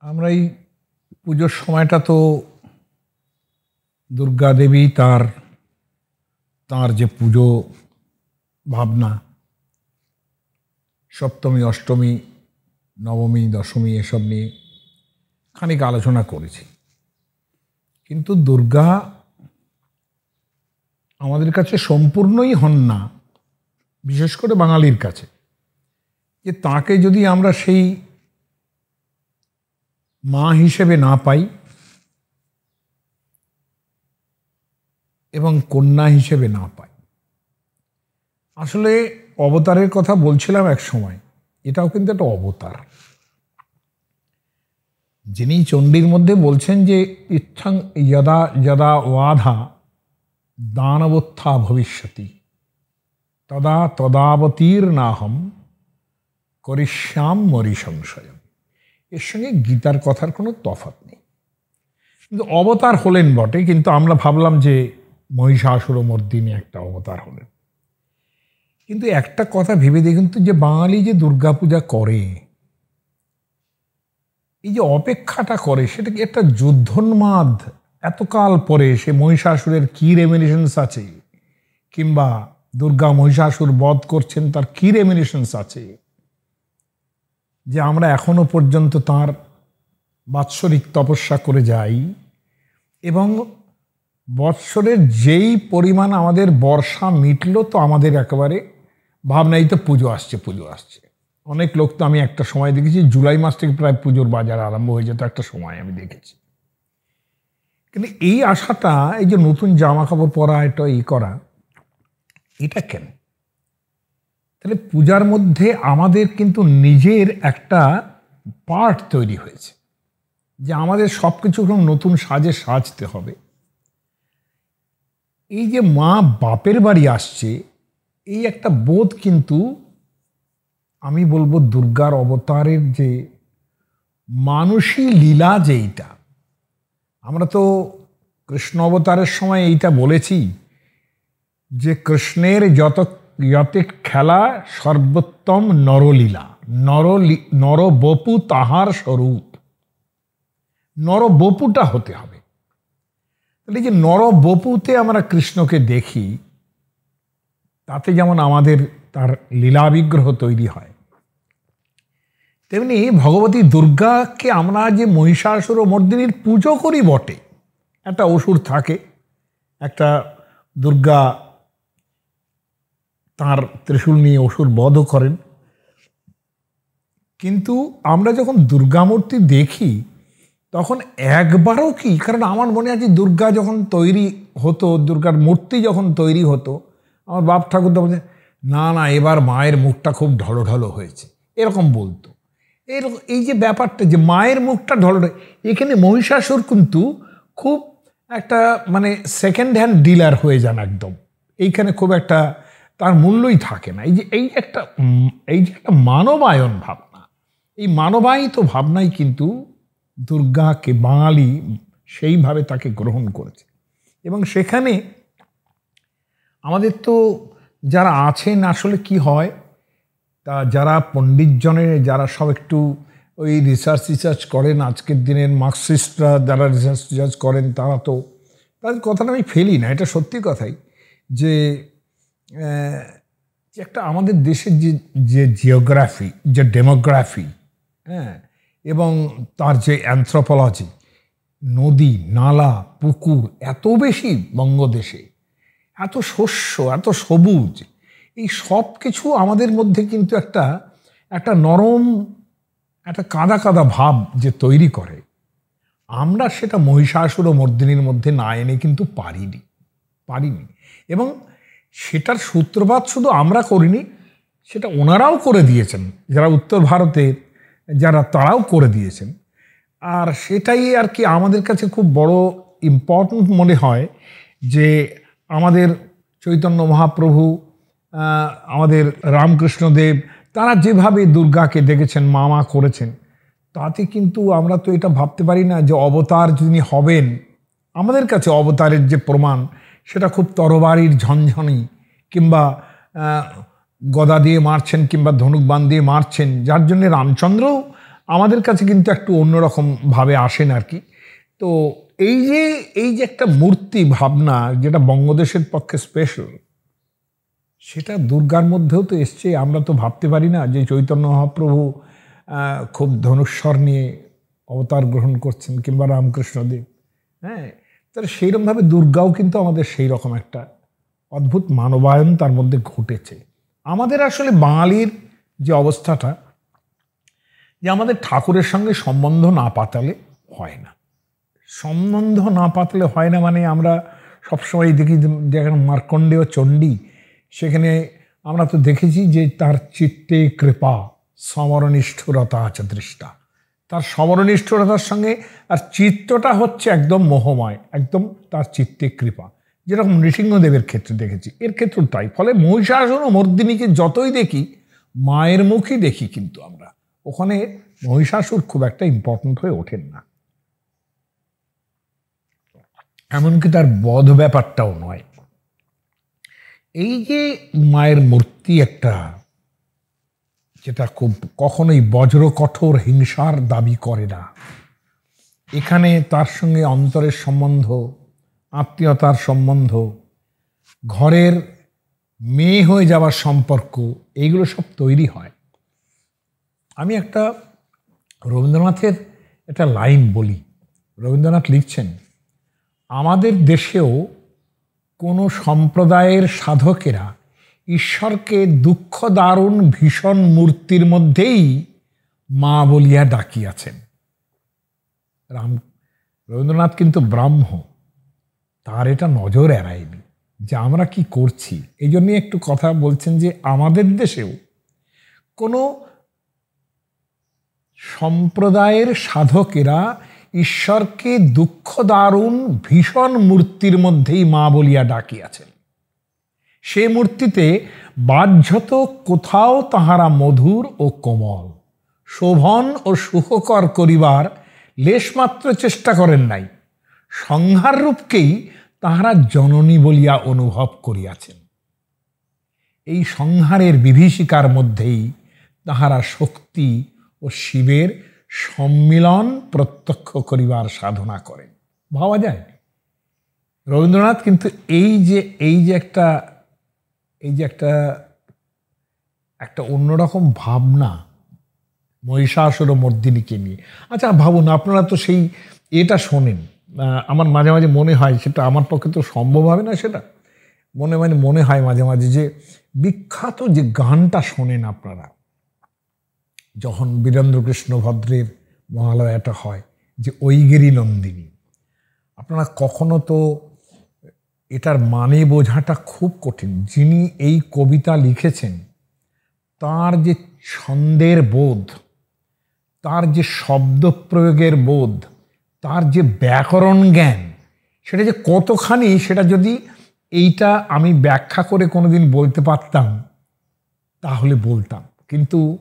আমরা এই পুজোর সময়টা তো দুর্গা দেবী তার তার যে পুজো ভাবনা, সপ্তমী, অষ্টমী, নবমী, দশমী এসব নিয়ে খানিক আলোচনা করেছি। কিন্তু দুর্গা আমাদের কাছে সম্পূর্ণই হন না, বিশেষ করে বাঙালির কাছে। যে তাকে যদি আমরা সেই মা হিসেবে না পাই এবং কন্যা হিসেবে না পাই। আসলে অবতারের কথা বলছিলাম এক সময়, এটাও কিন্তু একটা অবতার। যিনি চণ্ডীর মধ্যে বলছেন যে ইচ্ছাং যদা যদা ওয়াধা দানবোত্থা ভবিষ্যতি, তদা তদাবতীর্ণাহম করিষ্যাম মরি সংশয় এর সঙ্গে গীতার কথার কোনো তফাৎ নেই। কিন্তু অবতার হলেন বটে, কিন্তু আমরা ভাবলাম যে মহিষাসুর মর্দিনী একটা অবতার হলেন। কিন্তু একটা কথা ভেবে দেখুন তো যে বাঙালি যে দুর্গাপূজা করে, এই যে অপেক্ষাটা করে, সেটা কি একটা যুদ্ধোন্মাদ? এতকাল পরে সে মহিষাসুরের কী রেমিনেশনস আছে? কিংবা দুর্গা মহিষাসুর বধ করছেন, তার কী রেমিনেশনস আছে? যে আমরা এখনও পর্যন্ত তার বাৎসরিক তপস্যা করে যাই এবং বৎসরের যেই পরিমাণ আমাদের বর্ষা মিটল তো আমাদের একেবারে ভাবনাই তো পুজো আসছে পুজো আসছে। অনেক লোক তো আমি একটা সময় দেখেছি, জুলাই মাস থেকে প্রায় পুজোর বাজার আরম্ভ হয়ে যেত একটা সময় আমি দেখেছি। কিন্তু এই আশাটা, এই যে নতুন জামা কাপড় পরা এটা ই করা, এটা কেন? তাহলে পূজার মধ্যে আমাদের কিন্তু নিজের একটা পার্ট তৈরি হয়েছে, যে আমাদের সব কিছু নতুন সাজে সাজতে হবে। এই যে মা বাপের বাড়ি আসছে, এই একটা বোধ কিন্তু আমি বলব দুর্গার অবতারের যে মানুষই লীলা যেইটা আমরা তো কৃষ্ণ অবতারের সময় এইটা বলেছি, যে কৃষ্ণের যত যতে খেলা সর্বোত্তম নরলীলা। নর নরবপু তাহার স্বরূপ। নরবপুটা হতে হবে। তাহলে যে নরবপুতে আমরা কৃষ্ণকে দেখি, তাতে যেমন আমাদের তার লীলা বিগ্রহ তৈরি হয়, তেমনি ভগবতী দুর্গাকে আমরা যে মহিষাসুর ও মর্দিনীর পুজো করি বটে, একটা অসুর থাকে, একটা দুর্গা তার ত্রিশূল নিয়ে অসুর বধও করেন। কিন্তু আমরা যখন দুর্গামূর্তি দেখি, তখন একবারও কি, কারণ আমার মনে আছে দুর্গা যখন তৈরি হতো, দুর্গার মূর্তি যখন তৈরি হতো, আমার বাপ ঠাকুর তো না না, এবার মায়ের মুখটা খুব ঢলো হয়েছে। এরকম বলতো। এরকম এই যে ব্যাপারটা যে মায়ের মুখটা ঢলো এখানে মহিষাসুর কিন্তু খুব একটা মানে সেকেন্ড হ্যান্ড ডিলার হয়ে যান একদম। এইখানে খুব একটা তার মূল্যই থাকে না। এই যে, এই একটা এই যে একটা মানবায়ন ভাবনা, এই মানবায়িত ভাবনাই কিন্তু দুর্গাকে, বাঙালি সেইভাবে তাকে গ্রহণ করেছে। এবং সেখানে আমাদের তো যারা আছেন, আসলে কি হয়, তা যারা পণ্ডিতজনে যারা সব একটু ওই রিসার্চ রিসার্চ করেন, আজকের দিনের মার্কসিস্টরা যারা রিসার্চ রিসার্চ করেন, তারা তো, তাদের কথাটা আমি ফেলি না, এটা সত্যি কথাই যে একটা আমাদের দেশের যে যে জিওগ্রাফি যে ডেমোগ্রাফি হ্যাঁ এবং তার যে অ্যান্থ্রোপোলজি নদী, নালা, পুকুর, এত বেশি বঙ্গদেশে, এত শস্য, এত সবুজ, এই সব কিছু আমাদের মধ্যে কিন্তু একটা একটা নরম, একটা কাদা কাদা ভাব যে তৈরি করে। আমরা সেটা মহিষাসুর ও মর্দিনীর মধ্যে না এনে কিন্তু পারিনি পারিনি। এবং সেটার সূত্রপাত শুধু আমরা করিনি, সেটা ওনারাও করে দিয়েছেন, যারা উত্তর ভারতের যারা তারাও করে দিয়েছেন। আর সেটাই আর কি আমাদের কাছে খুব বড় ইম্পর্ট্যান্ট মনে হয় যে আমাদের চৈতন্য মহাপ্রভু আমাদের রামকৃষ্ণদেব, তারা যেভাবে দুর্গাকে দেখেছেন, মামা করেছেন, তাতে কিন্তু আমরা তো এটা ভাবতে পারি না যে অবতার যিনি হবেন, আমাদের কাছে অবতারের যে প্রমাণ সেটা খুব তরবারির ঝনঝনি কিংবা গদা দিয়ে মারছেন কিংবা ধনুক বান দিয়ে মারছেন, যার জন্যে রামচন্দ্রও আমাদের কাছে কিন্তু একটু অন্যরকমভাবে আসেন আর কি। তো এই যে এই যে একটা মূর্তি ভাবনা যেটা বঙ্গদেশের পক্ষে স্পেশাল সেটা দুর্গার মধ্যেও তো এসছে, আমরা তো ভাবতে পারি না যে চৈতন্য মহাপ্রভু খুব ধনুস্বর নিয়ে অবতার গ্রহণ করছেন কিংবা রামকৃষ্ণদেব। হ্যাঁ তাহলে সেইরকমভাবে দুর্গাও কিন্তু আমাদের সেই রকম একটা অদ্ভুত মানবায়ন তার মধ্যে ঘটেছে। আমাদের আসলে বাঙালির যে অবস্থাটা, যে আমাদের ঠাকুরের সঙ্গে সম্বন্ধ না পাতালে হয় না। সম্বন্ধ না পাতলে হয় না মানে আমরা সবসময় দেখি যেখানে মার্কণ্ডেয় চণ্ডী, সেখানে আমরা তো দেখেছি যে তার চিত্তে কৃপা, সমরনিষ্ঠুরতা আছে দৃষ্টা। তার সমরনিষ্ঠুরতার সঙ্গে আর চিত্তটা হচ্ছে একদম মোহময়, একদম তার চিত্তে কৃপা। যেরকম নৃসিংহদেবের ক্ষেত্রে দেখেছি, এর ক্ষেত্রেও তাই। ফলে মহিষাসন ও মর্দিনীকে যতই দেখি, মায়ের মুখই দেখি কিন্তু আমরা। ওখানে মহিষাসুর খুব একটা ইম্পর্টেন্ট হয়ে ওঠেন না। এমনকি তার বধ ব্যাপারটাও নয়। এই যে মায়ের মূর্তি একটা যেটা খুব কখনোই বজ্র কঠোর হিংসার দাবি করে না। এখানে তার সঙ্গে অন্তরের সম্বন্ধ, আত্মীয়তার সম্বন্ধ, ঘরের মেয়ে হয়ে যাওয়ার সম্পর্ক, এইগুলো সব তৈরি হয়। আমি একটা রবীন্দ্রনাথের একটা লাইন বলি। রবীন্দ্রনাথ লিখছেন, আমাদের দেশেও কোনো সম্প্রদায়ের সাধকেরা ঈশ্বরকে দুঃখ দারুণ ভীষণ মূর্তির মধ্যেই মা বলিয়া ডাকিয়াছেন। রাম, রবীন্দ্রনাথ কিন্তু ব্রাহ্ম, তার এটা নজর এড়ায়নি যে আমরা কি করছি। এই জন্যই একটু কথা বলছেন যে আমাদের দেশেও কোনো সম্প্রদায়ের সাধকেরা ঈশ্বরকে দুঃখ দারুণ ভীষণ মূর্তির মধ্যেই মা বলিয়া ডাকিয়াছেন। সে মূর্তিতে বাহ্যত কোথাও তাহারা মধুর ও কোমল। শোভন ও সুখকর করিবার লেশমাত্র চেষ্টা করেন নাই। সংহার রূপকেই তাহারা জননী বলিয়া অনুভব করিয়াছেন। এই সংহারের বিভীষিকার মধ্যেই তাহারা শক্তি ও শিবের সম্মিলন প্রত্যক্ষ করিবার সাধনা করেন। ভাবা যায়? রবীন্দ্রনাথ কিন্তু এই যে এই যে একটা এই যে একটা একটা অন্যরকম ভাবনা মহিষাসুর মর্দিনীকে নিয়ে। আচ্ছা ভাবুন, আপনারা তো সেই এটা শোনেন। আমার মাঝে মাঝে মনে হয় সেটা আমার পক্ষে তো সম্ভব হবে না সেটা। মনে মানে মনে হয় মাঝে মাঝে যে বিখ্যাত যে গানটা শোনেন আপনারা, যখন বীরেন্দ্রকৃষ্ণ ভদ্রের মহালয়াটা হয়, যে ঐগিরি নন্দিনী। আপনারা কখনো তো এটার মানে বোঝাটা খুব কঠিন। যিনি এই কবিতা লিখেছেন, তার যে ছন্দের বোধ, তার যে শব্দ প্রয়োগের বোধ, তার যে ব্যাকরণ জ্ঞান, সেটা যে কতখানি, সেটা যদি এইটা আমি ব্যাখ্যা করে কোনো দিন বলতে পারতাম, তাহলে বলতাম। কিন্তু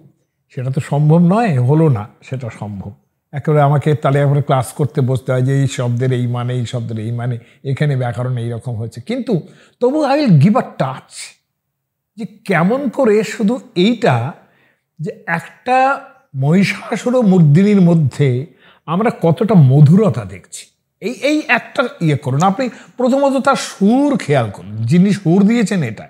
সেটা তো সম্ভব নয়, হলো না সেটা সম্ভব। একেবারে আমাকে তাহলে একবারে ক্লাস করতে বসতে হয় যে এই শব্দের এই মানে এই শব্দের এই মানে এখানে ব্যাকরণ এইরকম হয়েছে। কিন্তু তবু I will give a touch যে কেমন করে শুধু এইটা যে একটা মহিষাসুর মূর্দিনীর মধ্যে আমরা কতটা মধুরতা দেখছি। এই এই একটা ইয়ে করুন। আপনি প্রথমত তার সুর খেয়াল করুন। যিনি সুর দিয়েছেন এটাই,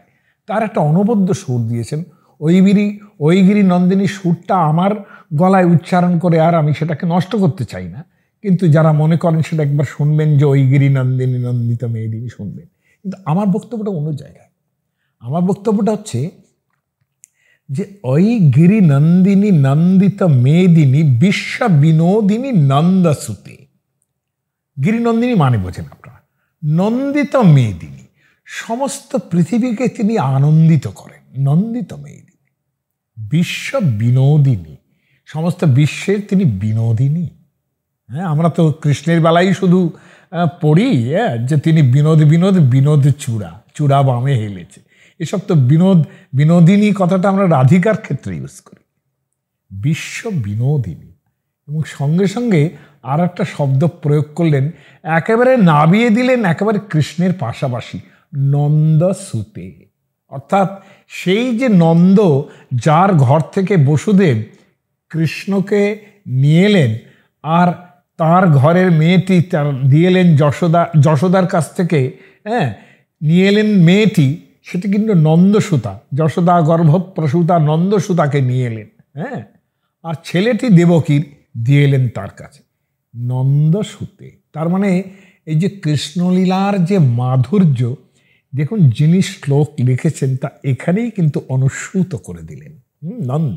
তার একটা অনবদ্য সুর দিয়েছেন। ওইগিরি ওইগিরি নন্দিনী সুরটা আমার গলায় উচ্চারণ করে আর আমি সেটাকে নষ্ট করতে চাই না। কিন্তু যারা মনে করেন সেটা একবার শুনবেন যে ওইগিরি নন্দিনী নন্দিত মেয়েদিনী শুনবেন। কিন্তু আমার বক্তব্যটা অন্য জায়গায়। আমার বক্তব্যটা হচ্ছে যে ওই গিরি নন্দিনী নন্দিত মেদিনী বিশ্ব বিনোদিনী নন্দসুতে। গিরিনন্দিনী মানে বোঝেন আপনারা। নন্দিত মেদিনী সমস্ত পৃথিবীকে তিনি আনন্দিত করেন। নন্দিত মেদিনী বিশ্ব বিনোদিনী সমস্ত বিশ্বের তিনি বিনোদিনী। হ্যাঁ আমরা তো কৃষ্ণের বেলায় শুধু পড়ি হ্যাঁ যে তিনি বিনোদ বিনোদ বিনোদ চূড়া চূড়া বামে হেলেছে। এসব তো বিনোদ, বিনোদিনী কথাটা আমরা রাধিকার ক্ষেত্রে ইউজ করি। বিশ্ব বিনোদিনী। এবং সঙ্গে সঙ্গে আর একটা শব্দ প্রয়োগ করলেন, একেবারে নাবিয়ে দিলেন একেবারে কৃষ্ণের পাশাপাশি নন্দ সুতে অর্থাৎ সেই যে নন্দ, যার ঘর থেকে বসুদেব কৃষ্ণকে নিয়ে এলেন আর তার ঘরের মেয়েটি তার দিয়ে এলেন যশোদা, যশোদার কাছ থেকে হ্যাঁ নিয়ে এলেন মেয়েটি, সেটা কিন্তু নন্দসুতা, যশোদা গর্ভপ্রসূতা নন্দসুতাকে নিয়ে এলেন হ্যাঁ আর ছেলেটি দেবকীর দিয়ে এলেন তার কাছে, নন্দসুতে। তার মানে এই যে কৃষ্ণলীলার যে মাধুর্য, দেখুন যিনি শ্লোক লিখেছেন তা এখানেই কিন্তু অনুসূত করে দিলেন নন্দ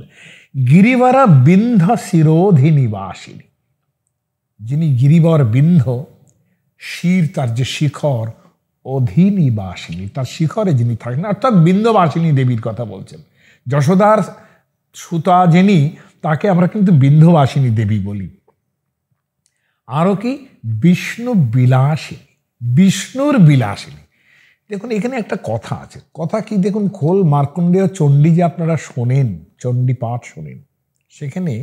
গিরিবারা বিন্ধ শিরোধি নিবাসিনী। যিনি গিরিবর বিন্ধ, শির তার যে শিখর অধিনিবাসিনী তার শিখরে যিনি থাকেন, অর্থাৎ বিন্ধবাসিনী দেবীর কথা বলছেন। যশোদার সুতা যিনি, তাকে আমরা কিন্তু বিন্ধবাসিনী দেবী বলি। আরও কি? বিষ্ণু বিলাসিনী, বিষ্ণুর বিলাসিনী। দেখুন, এখানে একটা কথা আছে। কথা কি? দেখুন, খোল মার্কণ্ডেয় চণ্ডী যে আপনারা শোনেন, চণ্ডী পাঠ শোনেন, সেখানে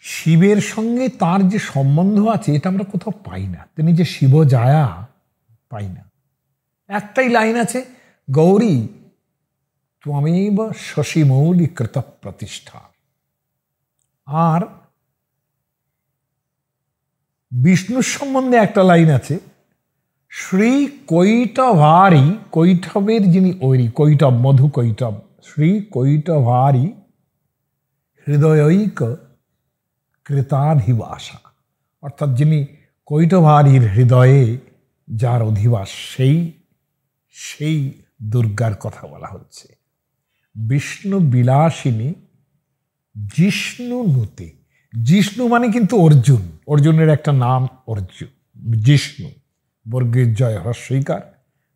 শিবের সঙ্গে তার যে সম্বন্ধ আছে, এটা আমরা কোথাও পাই না। তিনি যে শিব জায়া, পাই না। একটাই লাইন আছে, গৌরী, ত্বমেব শশীমৌলি কৃত প্রতিষ্ঠা। আর বিষ্ণুর সম্বন্ধে একটা লাইন আছে শ্রী কৈটভারি, কৈঠবের যিনি ঐরি কৈটব মধু কৈটব শ্রী কৈটভারি হৃদয়ৈক কৃতাধিবাসা। অর্থাৎ যিনি কৈটভারীর হৃদয়ে যার অধিবাস সেই সেই দুর্গার কথা বলা হচ্ছে। বিষ্ণু বিলাসিনী, জিষ্ণু নুতে। জিষ্ণু মানে কিন্তু অর্জুন। অর্জুনের একটা নাম অর্জুন জিষ্ণু। বর্গের জয় হ্রস্বইকার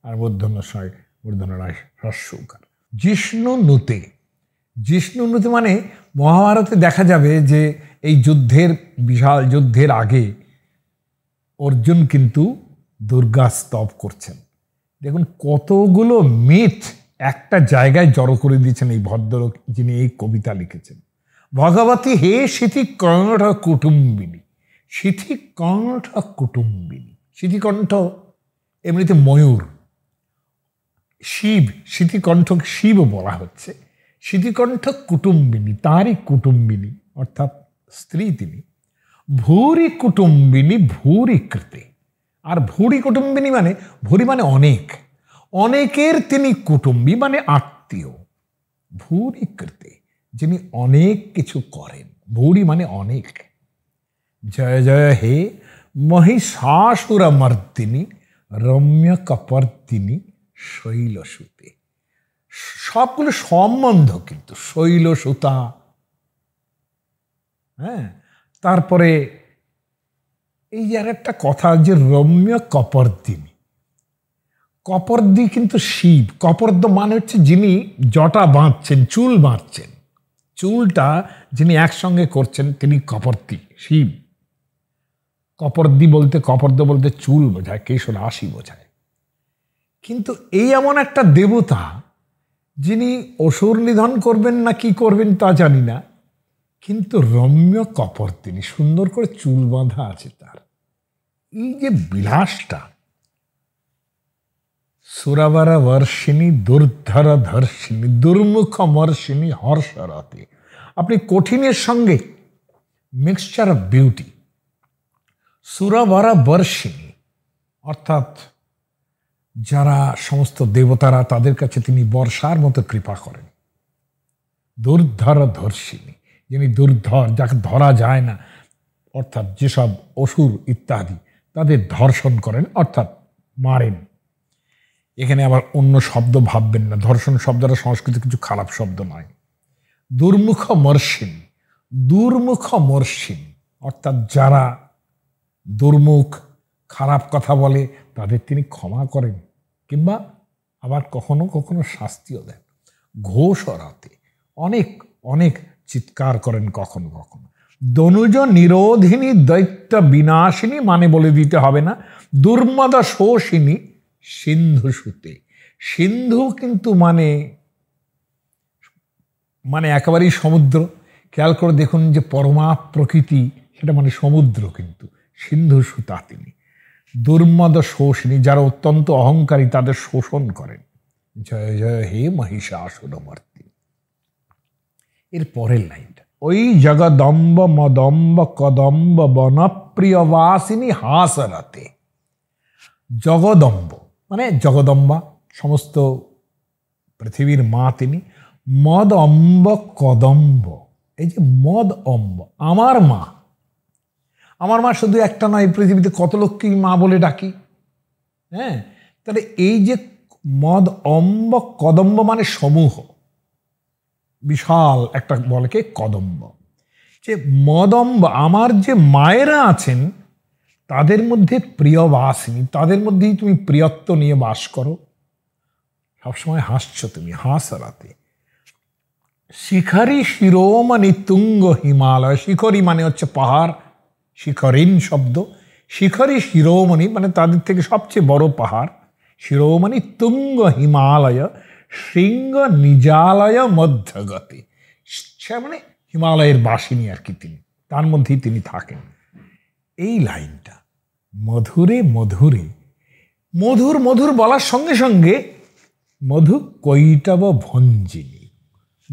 আর মধ্যন্যশয় মূর্ধন্যরায় হ্রস্বকার জিষ্ণু নুতে জিষ্ণু নুতে মানে মহাভারতে দেখা যাবে যে এই যুদ্ধের বিশাল যুদ্ধের আগে অর্জুন কিন্তু দুর্গা স্তব করছেন। দেখুন কতগুলো মিথ একটা জায়গায় জড়ো করে দিয়েছেন এই ভদ্রলোক যিনি এই কবিতা লিখেছেন। ভগবতী হে সিথি কণ্ঠ কুটুম্বিনী, সিথি কণ্ঠ কুটুম্বিনী। সিথিকণ্ঠ এমনিতে ময়ূর। শিব স্মৃতিকণ্ঠ শিব বলা হচ্ছে। সিথিকণ্ঠ কুটুম্বিনী, তারই কুটুম্বিনী, অর্থাৎ স্ত্রী তিনি। ভূরি কুটুম্বিনী, ভূরি কৃতে। আর ভুরি কুটুম্বিনী মানে ভুরি মানে অনেক। অনেকের তিনি কুটুম্বী মানে আত্মীয়। ভূরি কৃতে, যিনি অনেক কিছু করেন। ভূরি মানে অনেক। জয় জয়, হে মহিষাসুর মর্দিনী রম্য কপর্দিনী শৈলসুতে। সবগুলো সম্বন্ধ কিন্তু, শৈলসুতা। হ্যাঁ? তারপরে এই যে আর একটা কথা যে রম্য কপর্দিনী কপর্দি কিন্তু শিব। কপর্দ মানে হচ্ছে যিনি জটা বাঁধছেন, চুল বাঁধছেন। চুলটা যিনি একসঙ্গে করছেন, তিনি কপর্দি, শিব। কপর্দি বলতে কপর্দ বলতে চুল বোঝায় কেশ রাশি বোঝায়। কিন্তু এই এমন একটা দেবতা যিনি অসুর নিধন করবেন না কি করবেন তা জানি না, কিন্তু রম্য কপর তিনি সুন্দর করে চুল বাঁধা আছে তার। এই যে বিলাসটা, সুরাবারা বর্ষিনী দুর্ধর ধর্ষিনী দুর্মুখ মর্ষিনী হর্ষরতে আপনি কঠিনের সঙ্গে মিক্সচার অফ বিউটি সুরাবারা বর্ষিনী অর্থাৎ যারা সমস্ত দেবতারা, তাদের কাছে তিনি বর্ষার মতো কৃপা করেন। দুর্ধর ধর্ষিনী, যিনি দুর্ধর, যাকে ধরা যায় না, অর্থাৎ যেসব অসুর ইত্যাদি, তাদের ধর্ষণ করেন, অর্থাৎ মারেন। এখানে আবার অন্য শব্দ ভাববেন না, ধর্ষণ শব্দটা সংস্কৃত কিছু খারাপ শব্দ নয়। দুর্মুখ মর্ষিন দুর্মুখ মর্ষিন অর্থাৎ যারা দুর্মুখ, খারাপ কথা বলে, তাদের তিনি ক্ষমা করেন কিংবা আবার কখনো কখনো শাস্তিও দেন। ঘোষ রাতে অনেক অনেক চিৎকার করেন কখনো কখনো। দনুজ নিরোধিনী দৈত্য বিনাশিনী মানে বলে দিতে হবে না। দুর্মদা শোষিনী সিন্ধু সুতে। সিন্ধু কিন্তু মানে মানে একেবারেই সমুদ্র। খেয়াল করে দেখুন যে পরমা প্রকৃতি, সেটা মানে সমুদ্র কিন্তু। সিন্ধু সুতা তিনি। দুর্মদ শোষিনী যারা অত্যন্ত অহংকারী তাদের শোষণ করেন। জয় জয়, হে মহিষাসুরমর্তি। এর পরের লাইনটা। ওই জগদম্ব মদম্ব কদম্ব বনপ্রিয়বাসিনী হাসরাতে। জগদম্ব মানে জগদম্বা, সমস্ত পৃথিবীর মা তিনি। মদ অম্ব কদম্ব, এই যে মদ অম্ব আমার মা। আমার মা শুধু একটা নয়, পৃথিবীতে কত লোককে মা বলে ডাকি। হ্যাঁ? তাহলে এই যে মদ অম্ব কদম্ব মানে সমূহ। বিশাল একটা বলকে কদম্ব। যে মদম্ব আমার যে মায়েরা আছেন, তাদের মধ্যে প্রিয় বাসিনী, তাদের মধ্যেই তুমি প্রিয়ত্ব নিয়ে বাস করো। সবসময় হাসছো তুমি, হাস রাতে। শিখরি শিরোমণি তুঙ্গ হিমালয়, শিখরি মানে হচ্ছে পাহাড়। শিখরিন শব্দ। শিখরি শিরোমণি মানে তাদের থেকে সবচেয়ে বড় পাহাড়। শিরোমণি, তুঙ্গ হিমালয়, শৃঙ্গ নিজালয় মধ্যগতি। সে মানে হিমালয়ের বাসিনী আর কি তিনি। তার মধ্যেই তিনি থাকেন। এই লাইনটা, মধুরে মধুরে। মধুর মধুর বলার সঙ্গে সঙ্গে মধু কৈটব ভঞ্জিনী।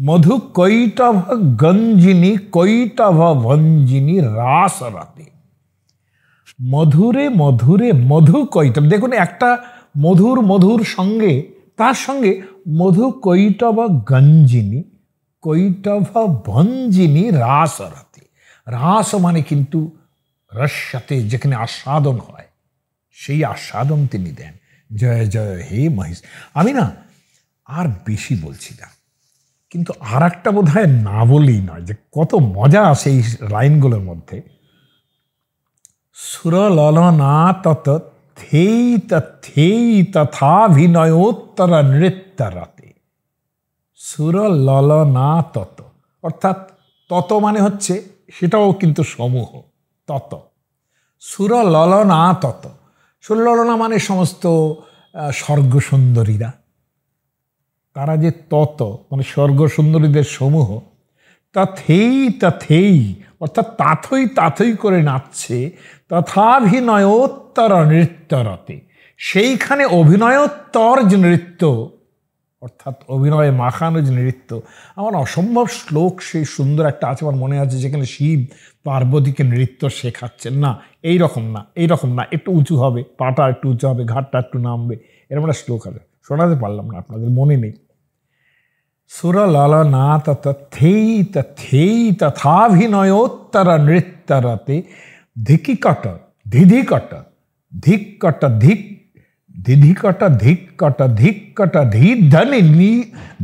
মধু কৈটভ গঞ্জিনী কৈটভ ভঞ্জিনী রাস রাতে মধুরে মধুরে মধু কৈটব দেখুন একটা মধুর মধুর সঙ্গে তার সঙ্গে মধু কৈটব গঞ্জিনী কৈটভ ভঞ্জিনী রাস রাতে রাস মানে কিন্তু রস্যাতে যেখানে আস্বাদন হয় সেই আস্বাদন তিনি দেন। জয় জয়, হে মহিষ। আমি না আর বেশি বলছি না। কিন্তু আর একটা বোধ হয় না বলেই নয় যে কত মজা এই লাইনগুলোর মধ্যে। সুরলনা তত থেই থেই তথাভিনয়োত্তর নৃত্যরতে সুরলনা তত অর্থাৎ তত মানে হচ্ছে সেটাও কিন্তু সমূহ, তত। সুরললনা তত সুরললনা মানে সমস্ত স্বর্গ সুন্দরীরা তারা যে তত মানে স্বর্গ সুন্দরীদের সমূহ, তা থেই অর্থাৎ তাথই তাথই করে নাচছে তথাভিনয়োত্তর নৃত্যরতে। সেইখানে অভিনয়োত্তর যে নৃত্য, অর্থাৎ অভিনয়ে মাখানো যে নৃত্য, আমার অসম্ভব শ্লোক সেই সুন্দর একটা আছে, আমার মনে আছে যেখানে শিব পার্বতীকে নৃত্য শেখাচ্ছেন। না এই রকম না এই রকম না, একটু উঁচু হবে, পাটা একটু উঁচু হবে, ঘাটটা একটু নামবে, এরকম একটা শ্লোক হবে শোনাতে পারলাম না, আপনাদের মনে নেই। সুরললনা তত থেই থেই তথাভিনয়োত্তর নৃত্যরতে ধিকিকট ধিধিকট ধিকট ধিক ধিধিকট ধিকট ধিকট ধীধ্বনি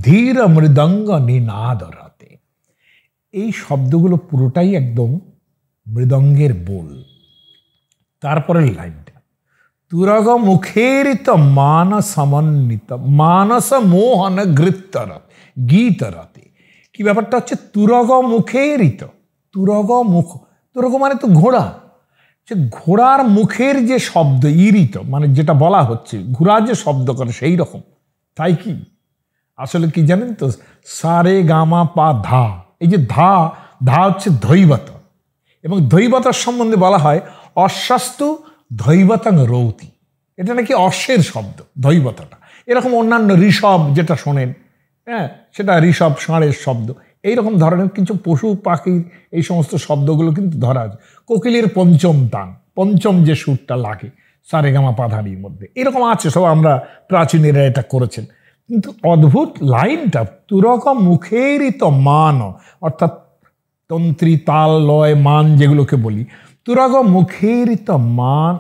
ধীর মৃদঙ্গ নিনাদরতে। এই শব্দগুলো পুরোটাই একদম মৃদঙ্গের বোল। তারপরের লাইনটা তুরগ মুখেরিত মান সমন্বিত মানস মোহন গৃত্তরত গীতরতে। কি ব্যাপারটা হচ্ছে? তুরগ মুখেরিত তুরগ মুখ তুরগ মানে তো ঘোড়া। যে ঘোড়ার মুখের যে শব্দ, ইরিত মানে যেটা বলা হচ্ছে ঘোড়া যে শব্দ করে সেই রকম। তাই কি? আসলে কি জানেন তো? সারে গামা পা ধা। এই যে ধা ধা হচ্ছে ধৈবত। এবং ধৈবতার সম্বন্ধে বলা হয় অস্বাস্তু ধৈবতাং রৌতি। এটা নাকি অশ্বের শব্দ ধৈবতাটা এরকম অন্যান্য ঋষভ যেটা শোনেন হ্যাঁ সেটা ঋষভ ষাঁড়ের শব্দ। এইরকম ধরনের কিছু পশু পাখির এই সমস্ত শব্দগুলো কিন্তু ধরা আছে। কোকিলের পঞ্চম তান পঞ্চম যে সুরটা লাগে, সারেগামা পাধানির মধ্যে। এরকম আছে, সব আমরা প্রাচীনেরা এটা করেছেন। কিন্তু অদ্ভুত লাইনটা তুরকম মুখেরই তো মান, অর্থাৎ তন্ত্রী, তাল, লয়, মান যেগুলোকে বলি তো মান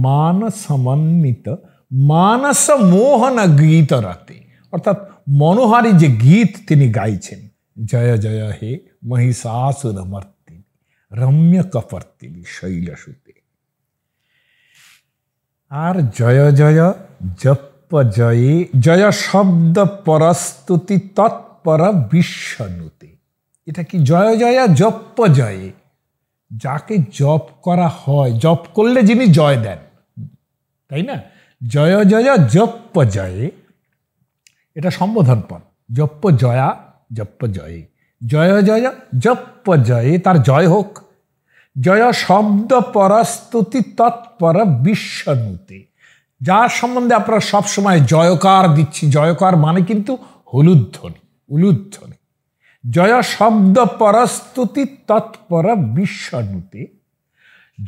মান সমন্বিত মানস মোহন গীত রাতে অর্থাৎ মনোহারী যে গীত তিনি গাইছেন জয় জয় হে মহিষাসুর মর্তিনি রম্য কপর্তিনি শৈলসুতে আর জয় জয় জপ জয়ে জয় শব্দ পরস্তুতি তৎপর বিশ্বনুতে এটা কি জয় জয় জপ জয়ে জপ করা হয়, জপ করলে যিনি জয় দেন। তাই না? জয় জয় জপ জয়ে। এটা সম্বোধন পদ জপ্প জয়া, জপ্প জয়ে। জয় জয়, জপ্প জয়ে, তার জয় হোক। জয় শব্দ পরস্তুতি, তৎপর বিশ্বনুতে। যার সম্বন্ধে আপনারা সবসময় জয়কার দিচ্ছি। জয়কার মানে কিন্তু হলুধ্বনি উলুধ্বনি জয় শব্দ পরস্তুতি তৎপর বিশ্বনুতে।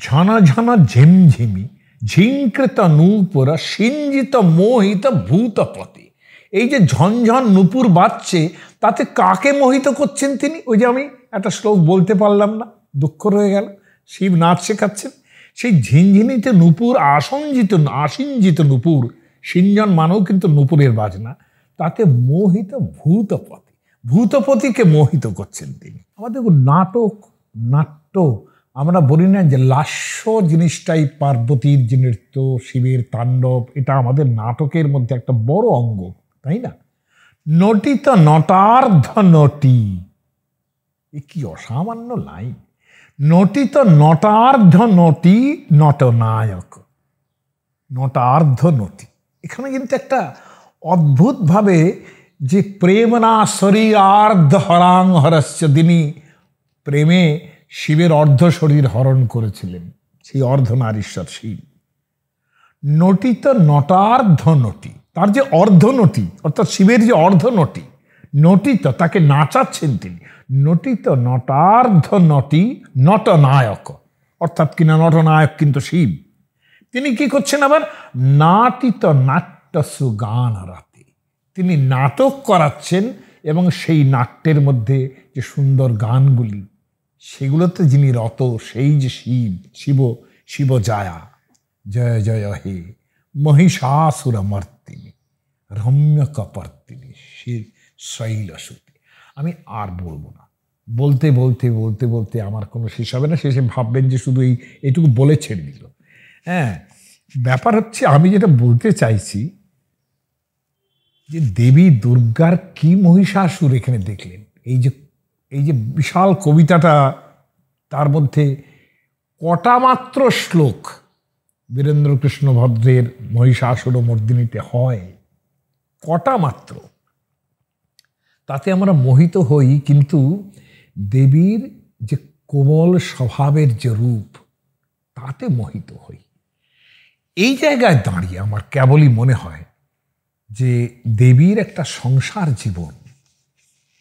ঝন ঝিমঝিমি ঝিঙ্কৃত নূপুর, সিঞ্জিত মোহিত ভূতপতি। এই যে ঝনঝন নুপুর বাজছে, তাতে কাকে মোহিত করছেন তিনি? ওই যে আমি একটা শ্লোক বলতে পারলাম না, দুঃখ রয়ে গেল, শিব নাচ শেখাচ্ছেন। সেই ঝিনঝিনিতে নুপুর, আসঞ্জিত, আসিঞ্জিত নুপুর, সিঞ্জন মানেও কিন্তু নুপুরের বাজনা, তাতে মোহিত ভূতপতি। ভূতপতিকে মোহিত করছেন তিনি। আমাদের নাটক, নাট্য, আমরা বলি না যে লাস্য জিনিসটাই পার্বতীর যে নৃত্য, শিবের তাণ্ডব, এটা আমাদের নাটকের মধ্যে একটা বড় অঙ্গ, তাই না? নটিত নটার্ধ নটি। এ কি অসামান্য লাইন। নটিত নটার্ধ নটি নটনায়ক। নটার্ধ নটি। এখানে কিন্তু একটা অদ্ভুতভাবে যে প্রেমনা শরীরার্ধ হরাং হরস্য দিনী প্রেমে শিবের অর্ধ শরীর হরণ করেছিলেন সেই অর্ধ নারীশ্বর শিব নটিত নটার্ধ নটি, তার যে অর্ধনটি অর্থাৎ শিবের যে অর্ধনটি নটিত তাকে নাচাচ্ছেন তিনি। নটিত নটার্ধ নটি নটনায়ক, অর্থাৎ কিনা নটনায়ক কিন্তু শিব। তিনি কি করছেন আবার? নাটিত নাট্য সুগান রাতে তিনি নাটক করাচ্ছেন এবং সেই নাট্যের মধ্যে যে সুন্দর গানগুলি, সেগুলোতে যিনি রত, সেই যে শিব শিব শিব জায়া, জয় জয় হে মহিষাসুর মর্তিনী রম্য কপর্তিনী, শির শৈলসুতি। আমি আর বলব না। বলতে বলতে বলতে বলতে আমার কোনো শেষ হবে না। শেষে ভাববেন যে শুধু এই এটুকু বলে ছেড়ে দিল। হ্যাঁ ব্যাপার হচ্ছে আমি যেটা বলতে চাইছি যে দেবী দুর্গার কি মহিষাসুর এখানে দেখলেন? এই যে এই যে বিশাল কবিতাটা, তার মধ্যে কটা মাত্র শ্লোক বীরেন্দ্রকৃষ্ণ ভদ্রের মহিষাসুর মর্দিনীতে হয় কটা মাত্র তাতে আমরা মোহিত হই, কিন্তু দেবীর যে কোমল স্বভাবের যে রূপ, তাতে মোহিত হই। এই জায়গায় দাঁড়িয়ে আমার কেবলই মনে হয় যে দেবীর একটা সংসার জীবন,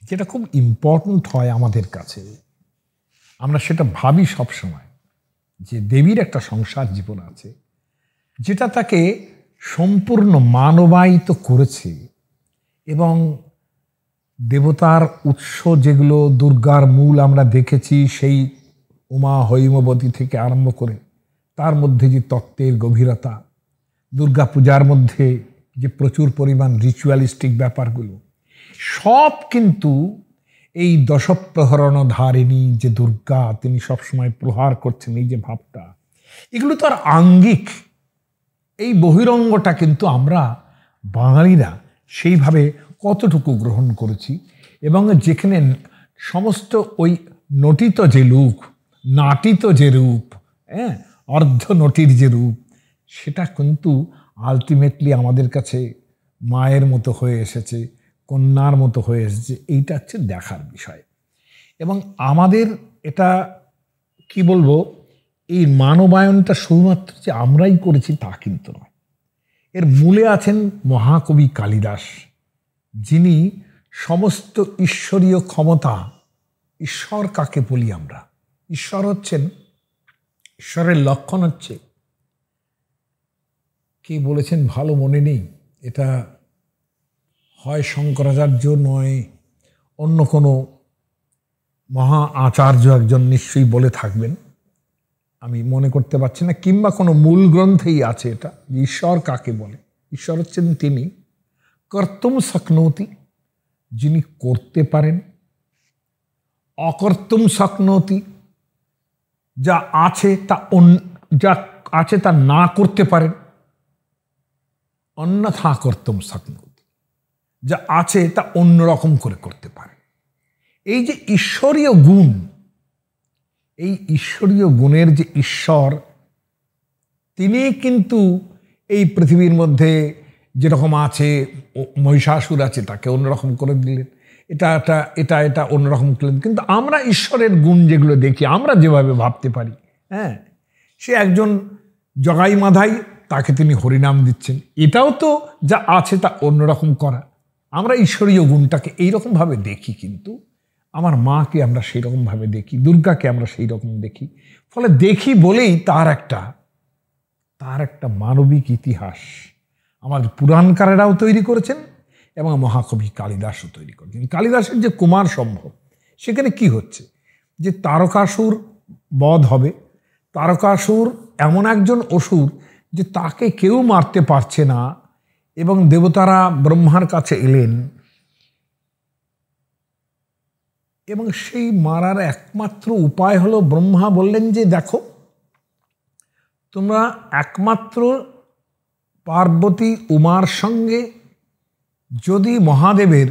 যেটা খুব ইম্পর্ট্যান্ট হয় আমাদের কাছে। আমরা সেটা ভাবি সবসময় যে দেবীর একটা সংসার জীবন আছে, যেটা তাকে সম্পূর্ণ মানবায়িত করেছে এবং দেবতার উৎস যেগুলো দুর্গার মূল আমরা দেখেছি, সেই উমা হৈমবতী থেকে আরম্ভ করে, তার মধ্যে যে তত্ত্বের গভীরতা দুর্গা পূজার মধ্যে যে প্রচুর পরিমাণ রিচুয়ালিস্টিক ব্যাপারগুলো, সব কিন্তু এই দশপ্রহরণ ধারিণী যে দুর্গা, তিনি সবসময় প্রহার করছেন এই যে ভাবটা, এগুলো তো আর আঙ্গিক। এই বহিরঙ্গটা কিন্তু আমরা বাঙালিরা সেইভাবে কতটুকু গ্রহণ করেছি এবং যেখানে সমস্ত ওই নটিত যে লুক নাটিত যে রূপ হ্যাঁ অর্ধ নটির যে রূপ, সেটা কিন্তু আলটিমেটলি আমাদের কাছে মায়ের মতো হয়ে এসেছে, কন্যার মতো হয়ে এসেছে, এইটা হচ্ছে দেখার বিষয়। এবং আমাদের এটা কি বলব, এই মানবায়নটা শুধুমাত্র যে আমরাই করেছি তা কিন্তু নয়। এর মূলে আছেন মহাকবি কালিদাস, যিনি সমস্ত ঈশ্বরীয় ক্ষমতা, ঈশ্বর কাকে বলি আমরা? ঈশ্বর হচ্ছেন, ঈশ্বরের লক্ষণ হচ্ছে কে বলেছেন ভালো মনে নেই। এটা হয় শঙ্করাচার্য নয়, অন্য কোনো মহা আচার্য একজন নিশ্চয়ই বলে থাকবেন। আমি মনে করতে পারছি না, কিংবা কোনো মূল গ্রন্থেই আছে এটা ঈশ্বর কাকে বলে। ঈশ্বর হচ্ছেন তিনি কর্তম শক্নৌতি, যিনি করতে পারেন। অকর্তম শক্নৌতি, যা আছে তা যা আছে তা না করতে পারেন। অন্যথা কর্তুম শক্নৌতি যা আছে তা অন্যরকম করে করতে পারে। এই যে ঈশ্বরীয় গুণ, এই ঈশ্বরীয় গুণের যে ঈশ্বর, তিনি কিন্তু এই পৃথিবীর মধ্যে যেরকম আছে মহিষাসুর আছে, তাকে অন্যরকম করে দিলেন। এটা এটা এটা এটা অন্যরকম করলেন। কিন্তু আমরা ঈশ্বরের গুণ যেগুলো দেখি, আমরা যেভাবে ভাবতে পারি হ্যাঁ? সে একজন জগাই মাধাই তাকে তিনি হরিনাম দিচ্ছেন। এটাও তো যা আছে তা অন্যরকম করা। আমরা ঈশ্বরীয় গুণটাকে এইরকমভাবে দেখি কিন্তু, আমার মাকে আমরা সেই রকমভাবে দেখি, দুর্গাকে আমরা সেই রকম দেখি। ফলে দেখি বলেই তার একটা তার একটা মানবিক ইতিহাস আমাদের পুরাণকারেরাও তৈরি করেছেন এবং মহাকবি কালিদাসও তৈরি করেছেন। কালিদাসের যে কুমার সম্ভব, সেখানে কি হচ্ছে? যে তারকাসুর বধ হবে, তারকাসুর এমন একজন অসুর যে তাকে কেউ মারতে পারছে না এবং দেবতারা ব্রহ্মার কাছে এলেন এবং সেই মারার একমাত্র উপায় হলো ব্রহ্মা বললেন যে, দেখো, তোমরা একমাত্র পার্বতী উমার সঙ্গে যদি মহাদেবের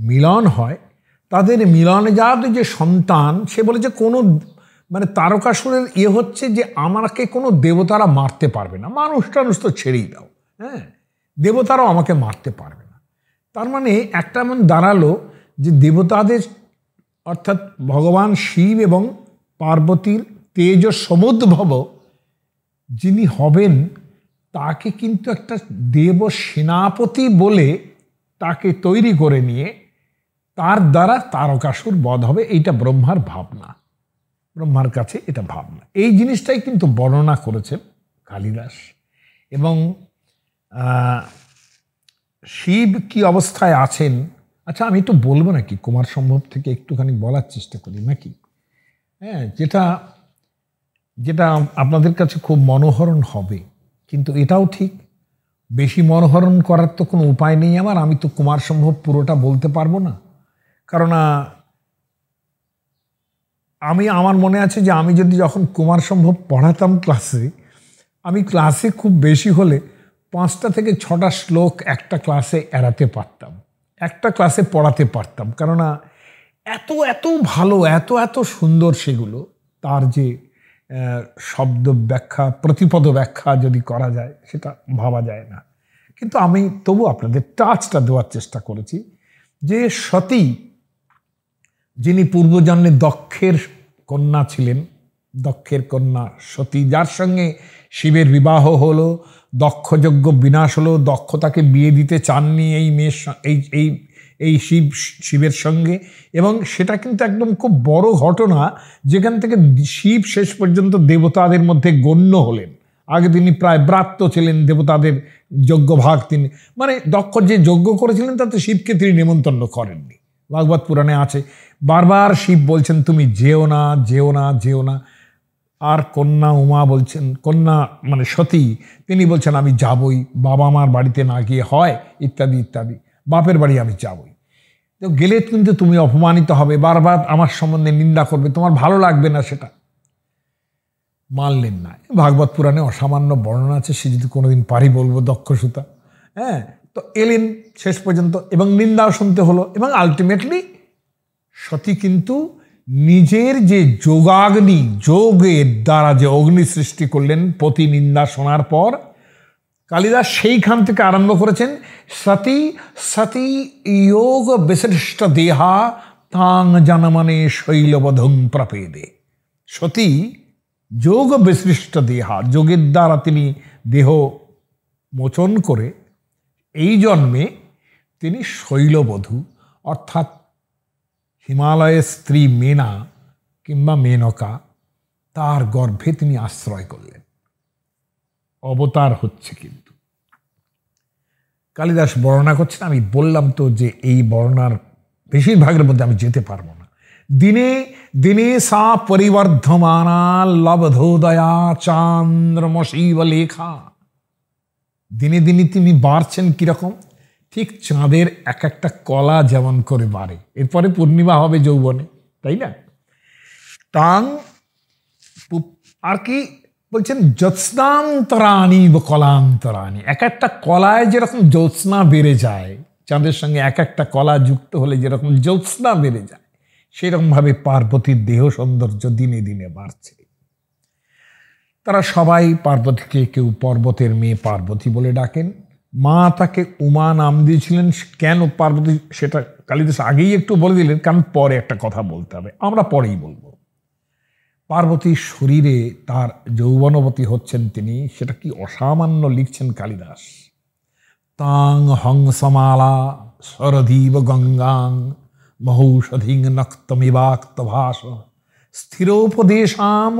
মিলন হয়, তাদের মিলনজাত যে সন্তান, সে বলে যে কোনো মানে তারকাসুরের ইয়ে হচ্ছে যে আমাকে কোনো দেবতারা মারতে পারবে না। মানুষ টানুষ তো ছেড়েই দাও। হ্যাঁ? দেবতারাও আমাকে মারতে পারবে না। তার মানে একটা এমন দাঁড়াল যে দেবতাদের অর্থাৎ ভগবান শিব এবং পার্বতীর তেজ সমুদ্ভব যিনি হবেন, তাকে কিন্তু একটা দেব সেনাপতি বলে তাকে তৈরি করে নিয়ে তার দ্বারা তারকাসুর বধ হবে, এইটা ব্রহ্মার ভাবনা। ব্রহ্মার কাছে এটা ভাবনা। এই জিনিসটাই কিন্তু বর্ণনা করেছেন কালিদাস। এবং শিব কি অবস্থায় আছেন? আচ্ছা আমি একটু বলব নাকি? কুমার সম্ভব থেকে একটুখানি বলার চেষ্টা করি নাকি? হ্যাঁ যেটা যেটা আপনাদের কাছে খুব মনোহরণ হবে। কিন্তু এটাও ঠিক। বেশি মনোহরণ করার তো কোনো উপায় নেই আমার। আমি তো কুমার সম্ভব পুরোটা বলতে পারব না। কারণ আমি, আমার মনে আছে যে আমি যদি যখন কুমার সম্ভব পড়াতাম ক্লাসে, আমি ক্লাসে খুব বেশি হলে পাঁচটা থেকে ছটা শ্লোক একটা ক্লাসে এড়াতে পারতাম, একটা ক্লাসে পড়াতে পারতাম। কেননা এত এত ভালো, এত এত সুন্দর সেগুলো, তার যে শব্দ ব্যাখ্যা, প্রতিপদ ব্যাখ্যা যদি করা যায়, সেটা ভাবা যায় না। কিন্তু আমি তবু আপনাদের টাচটা দেওয়ার চেষ্টা করেছি যে সতী যিনি পূর্বজন্মে দক্ষের কন্যা ছিলেন, দক্ষের কন্যা সতী, যার সঙ্গে শিবের বিবাহ হলো, দক্ষযজ্ঞ বিনাশ হলো, দক্ষ তাকে বিয়ে দিতে চাননি এই মেয়ের এই এই এই শিব, শিবের সঙ্গে। এবং সেটা কিন্তু একদম খুব বড় ঘটনা, যেখান থেকে শিব শেষ পর্যন্ত দেবতাদের মধ্যে গণ্য হলেন। আগে তিনি প্রায় ব্রাত্য ছিলেন দেবতাদের যজ্ঞ ভাগ তিনি। মানে দক্ষ যে যজ্ঞ করেছিলেন, তাতে শিবকে তিনি নেমন্তন্ন করেননি। ভাগবত পুরাণে আছে। বারবার শিব বলছেন, তুমি যেও না যেও না যেও না। আর কন্যা উমা বলছেন, কন্যা মানে সতী, তিনি বলছেন, আমি যাবই, বাবা মার বাড়িতে না গিয়ে হয়, ইত্যাদি ইত্যাদি। বাপের বাড়ি আমি যাবই। তো গেলে কিন্তু তুমি অপমানিত হবে, বারবার আমার সম্বন্ধে নিন্দা করবে, তোমার ভালো লাগবে না সেটা। মানলেন না। ভাগবত পুরাণে অসামান্য বর্ণনা আছে, সে যদি কোনোদিন পারি বলব দক্ষ দক্ষসূতা হ্যাঁ? তো এলেন শেষ পর্যন্ত এবং নিন্দাও শুনতে হলো এবং আলটিমেটলি সতী কিন্তু নিজের যে যোগাগ্নি যোগের দ্বারা যে অগ্নি সৃষ্টি করলেন প্রতি নিন্দা শোনার পর কালিদাস সেইখান থেকে আরম্ভ করেছেন, সতী সতী যোগ বিশিষ্ট দেহা তাং জানমানে শৈলবধং প্রপেদে। সতী যোগ বিশিষ্ট দেহা, যোগের দ্বারা তিনি দেহ মোচন করে এই জন্মে তিনি শৈলবধূ, অর্থাৎ হিমালয়ের স্ত্রী মেনা কিংবা মেনকা, তার গর্ভে তিনি আশ্রয় করলেন। অবতার হচ্ছে কিন্তু। কালিদাস বর্ণনা করছেন, আমি বললাম তো যে এই বর্ণার বেশিরভাগের মধ্যে আমি যেতে পারব না। দিনে দিনে সা পরিবর্ধমানা লবধোদয়া চান্দ্রমশিব লেখা দিনে দিনে তিনি বাড়ছেন কীরকম? ঠিক চাঁদের এক একটা কলা যেমন করে বাড়ে। এরপরে পূর্ণিমা হবে যৌবনে, তাই না? তাং আর কি বলছেন? জ্যোৎস্নান্তরাণী বা কলান্তরাণী। এক একটা কলায় যেরকম জ্যোৎস্না বেড়ে যায়, চাঁদের সঙ্গে এক একটা কলা যুক্ত হলে যেরকম জ্যোৎস্না বেড়ে যায়, সেরকমভাবে পার্বতীর দেহ সৌন্দর্য দিনে দিনে বাড়ছে। তারা সবাই পার্বতীকে কেউ পর্বতের মেয়ে পার্বতী বলে ডাকেন। মা তাকে উমা নাম দিয়েছিলেন। কেন পার্বতী সেটা কালিদাস আগেই একটু বলে দিলেন, কারণ পরে একটা কথা বলতে হবে। আমরা পরেই বলব। পার্বতীর শরীরে তার যৌবনবতী হচ্ছেন তিনি, সেটা কি অসামান্য লিখছেন কালিদাস? তাং হংসমালা শরদীব গঙ্গাং মহৌষধিং নক্তমিবাক্তভাষ স্থিরোপদেশাম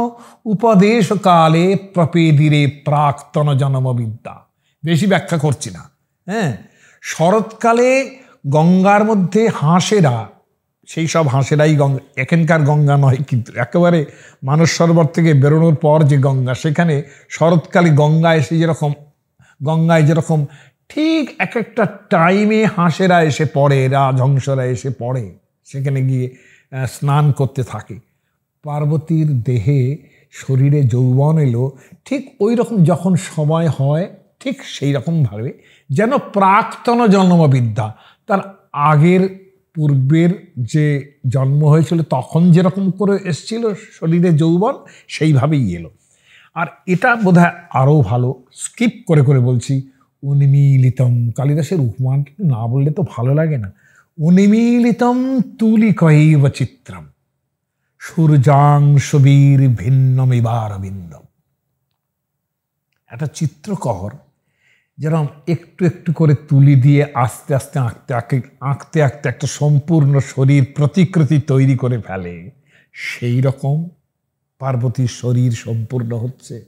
উপদেশ কালে প্রপেদিরে প্রাক্তন জন্মবিদ্যা। বেশি ব্যাখ্যা করছি না। হ্যাঁ শরৎকালে গঙ্গার মধ্যে হাঁসেরা, সেই সব হাঁসেরাই গঙ্গা এখানকার গঙ্গা নয় কিন্তু একেবারে মানস সরোবর থেকে বেরোনোর পর যে গঙ্গা, সেখানে শরৎকালে গঙ্গা এসে যেরকম, গঙ্গায় যেরকম ঠিক এক একটা টাইমে হাঁসেরা এসে পড়ে, রাজহংসরা এসে পড়ে, সেখানে গিয়ে স্নান করতে থাকে। পার্বতীর দেহে শরীরে যৌবন এলো, ঠিক ওই রকম যখন সময় হয়, ঠিক সেই রকমভাবে যেন প্রাক্তন জন্মবিদ্যা। তার আগের পূর্বের যে জন্ম হয়েছিল, তখন যেরকম করে এসছিল শরীরে যৌবন, সেইভাবেই এলো। আর এটা বোধ হয় আরও ভালো, স্কিপ করে করে বলছি, উন্মিলিতম কালিদাসের উপমান না বললে তো ভালো লাগে না। উন্মিলিতম তুলিকৈব চিত্রম। সূর্যাংশবীর ভিন্নমিবার বিন্দম। একটা চিত্রকর যেরকম একটু একটু করে তুলি দিয়ে আস্তে আস্তে আঁকতে আঁকে, আঁকতে আঁকতে একটা সম্পূর্ণ শরীর প্রতিকৃতি তৈরি করে ফেলে, সেই রকম পার্বতীর শরীর সম্পূর্ণ হচ্ছে।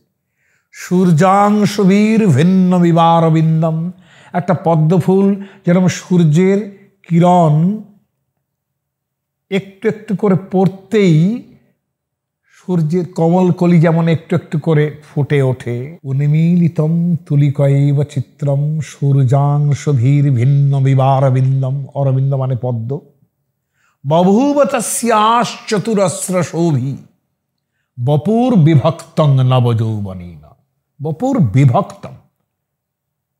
সূর্যাংশবীর ভিন্ন বিবার বিন্দম। একটা পদ্মফুল যেরকম সূর্যের কিরণ একটু একটু করে পড়তেই সূর্যের কমল কলি যেমন একটু একটু করে ফুটে ওঠে, উন্মিলিতম তুলিকৈব চিত্রম সূর্যাংশভীর ভিন্ন বিবার বিন্দম অরবিন্দ মানে পদ্ম। বভূব তস্যাশ্চতুরস্র শোভী, বপুর বিভক্তং নবযৌবনীন। বপুর বিভক্তম।